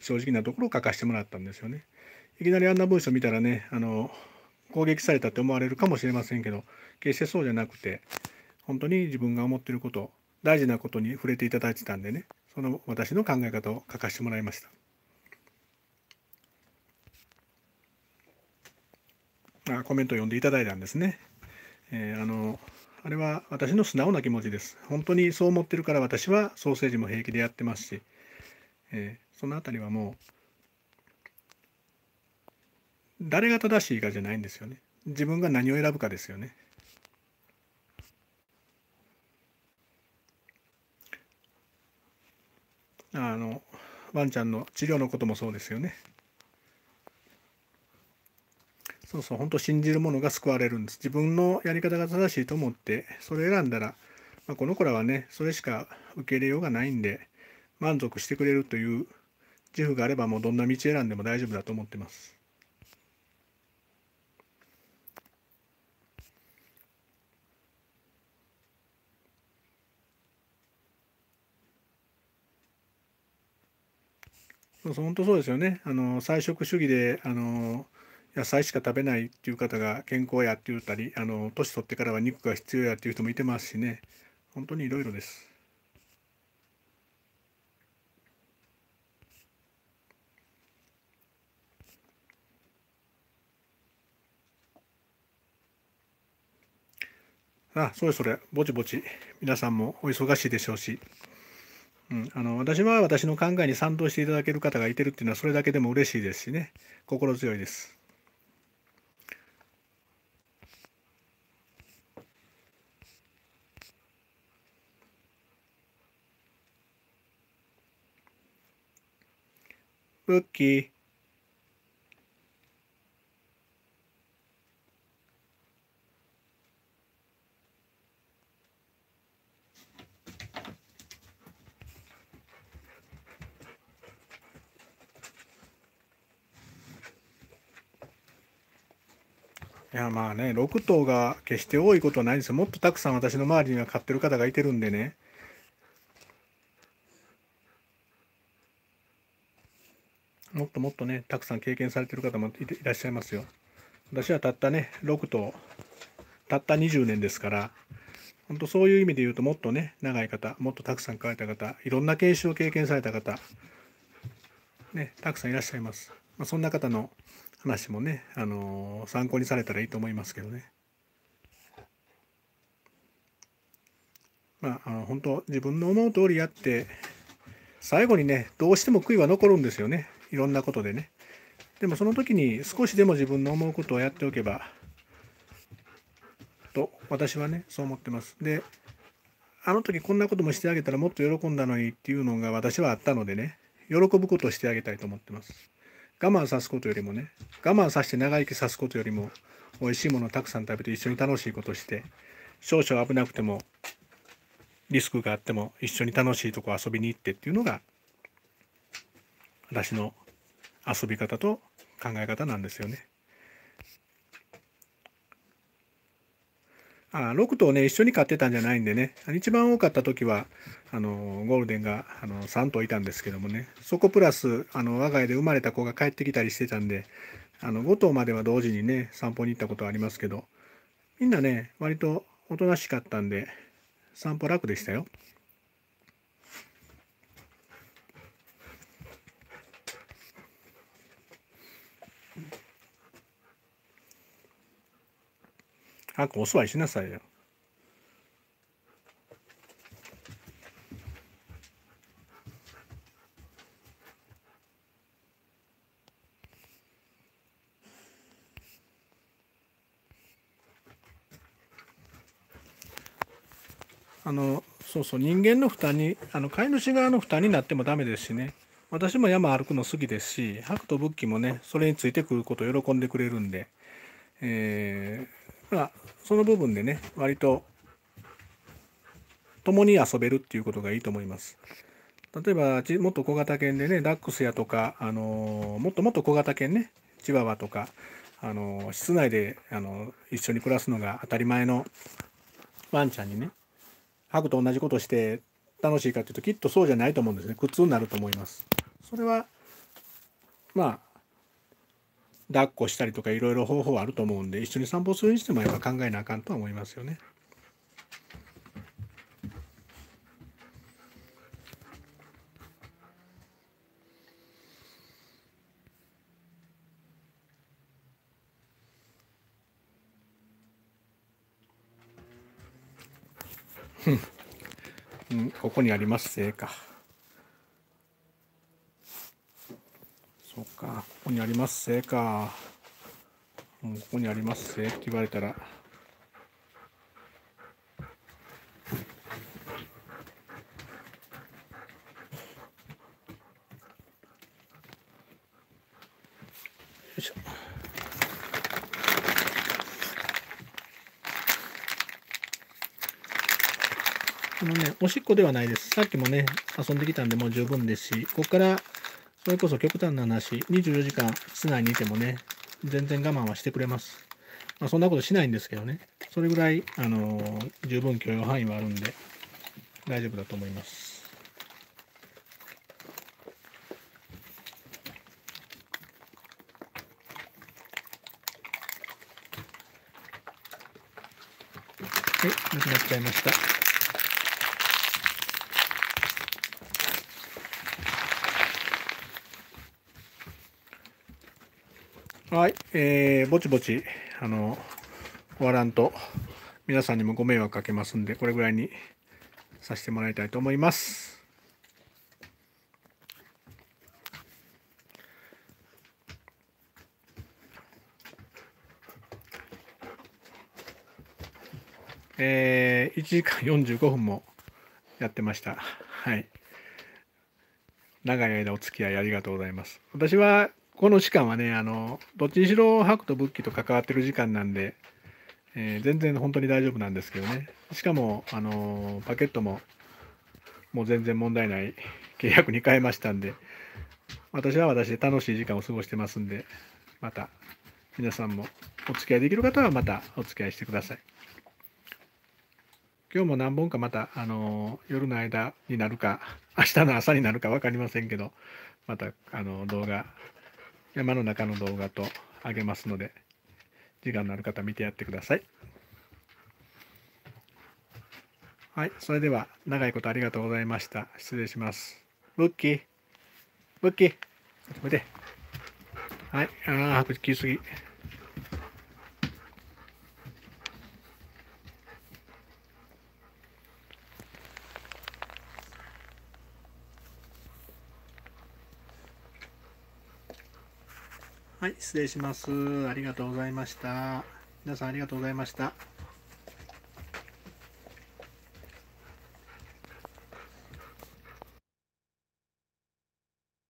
正直なところを書かせてもらったんですよね。いきなりあんな文章見たらねあの攻撃されたって思われるかもしれませんけど決してそうじゃなくて本当に自分が思ってること大事なことに触れていただいてたんでねその私の考え方を書かせてもらいました。あコメントを読んでいただいたんですね。えー、あのあれは私の素直な気持ちです。本当にそう思ってるから私はソーセージも平気でやってますし、えー、そのあたりはもう誰が正しいかじゃないんですよね。自分が何を選ぶかですよね。あのワンちゃんの治療のこともそうですよね。そうそう本当信じるものが救われるんです自分のやり方が正しいと思ってそれ選んだら、まあ、この子らはねそれしか受け入れようがないんで満足してくれるという自負があればもうどんな道選んでも大丈夫だと思ってます。そうそう本当そうですよね。あの菜食主義であの野菜しか食べないっていう方が健康やって言ったりあの年取ってからは肉が必要やっていう人もいてますしね。本当にいろいろです。あそれそれぼちぼち皆さんもお忙しいでしょうし。うん、あの私は私の考えに賛同していただける方がいてるっていうのはそれだけでも嬉しいですしね。心強いです。ブッキー。やまあね6頭が決して多いことはないんですよ。もっとたくさん私の周りには飼ってる方がいてるんでね。もっともっとねたくさん経験されてる方もいらっしゃいますよ。私はたったね6頭たった20年ですから本当そういう意味で言うともっとね長い方もっとたくさん飼われた方いろんな研修を経験された方ねたくさんいらっしゃいます、まあ、そんな方の話もね、あのー、参考にされたらいいと思いますけどね。まあ、あの本当自分の思う通りやって最後にねどうしても悔いは残るんですよねいろんなことでね。でもその時に少しでも自分の思うことをやっておけばと私はねそう思ってます。であの時こんなこともしてあげたらもっと喜んだのにっていうのが私はあったのでね喜ぶことをしてあげたいと思ってます。我慢さすことよりもね我慢させて長生きさすことよりも美味しいものをたくさん食べて一緒に楽しいことして少々危なくてもリスクがあっても一緒に楽しいとこ遊びに行ってっていうのが私の遊び方と考え方なんですよね。あ6頭ね一緒に飼ってたんじゃないんでね。一番多かった時はあのゴールデンがあの3頭いたんですけどもね。そこプラスあの我が家で生まれた子が帰ってきたりしてたんであの5頭までは同時にね散歩に行ったことはありますけど。みんなね割とおとなしかったんで散歩楽でしたよ。早くお座りしなさいよ。あのそうそう人間の負担にあの飼い主側の負担になってもダメですしね私も山歩くの好きですし白と仏器もねそれについてくることを喜んでくれるんで、えー、まあその部分でね割と共に遊べるっていうことがいいと思います。例えばもっと小型犬でねダックスやとか、あの、もっともっと小型犬ねチワワとか、あの、室内で、あの、一緒に暮らすのが当たり前のワンちゃんにねハグと同じことして楽しいかっていうときっとそうじゃないと思うんですね苦痛になると思いますそれはまあ抱っこしたりとかいろいろ方法あると思うんで一緒に散歩するにしてもやっぱ考えなあかんとは思いますよね。うん、ここにあります。せいそっか、ここにありますせいか。もう、ここにありますせって言われたら。このね、おしっこではないです。さっきもね、遊んできたんでもう十分ですし、ここから、それこそ極端な話、24時間室内にいてもね、全然我慢はしてくれます。まあ、そんなことしないんですけどね、それぐらい、あのー、十分許容範囲はあるんで、大丈夫だと思います。はい、なくなっちゃいました。はい、えー、ぼちぼち、あの、終わらんと、皆さんにもご迷惑かけますんで、これぐらいにさせてもらいたいと思います。えー、1時間45分もやってました。はい。長い間お付き合いありがとうございます。私はこの時間はね、あの、どっちにしろ白と仏器と関わってる時間なんで、えー、全然本当に大丈夫なんですけどね。しかも、あのパケットももう全然問題ない 契約に変えましたんで、私は私で楽しい時間を過ごしてますんで、また皆さんもお付き合いできる方はまたお付き合いしてください。今日も何本かまた、あの夜の間になるか、明日の朝になるか分かりませんけど、また、あの動画山の中の動画とあげますので、時間のある方見てやってください。はい、それでは長いことありがとうございました。失礼します。ブッキー、ブッキー、見て。はい、ああ、口切りすぎ。はい、失礼します。ありがとうございました。皆さんありがとうございました。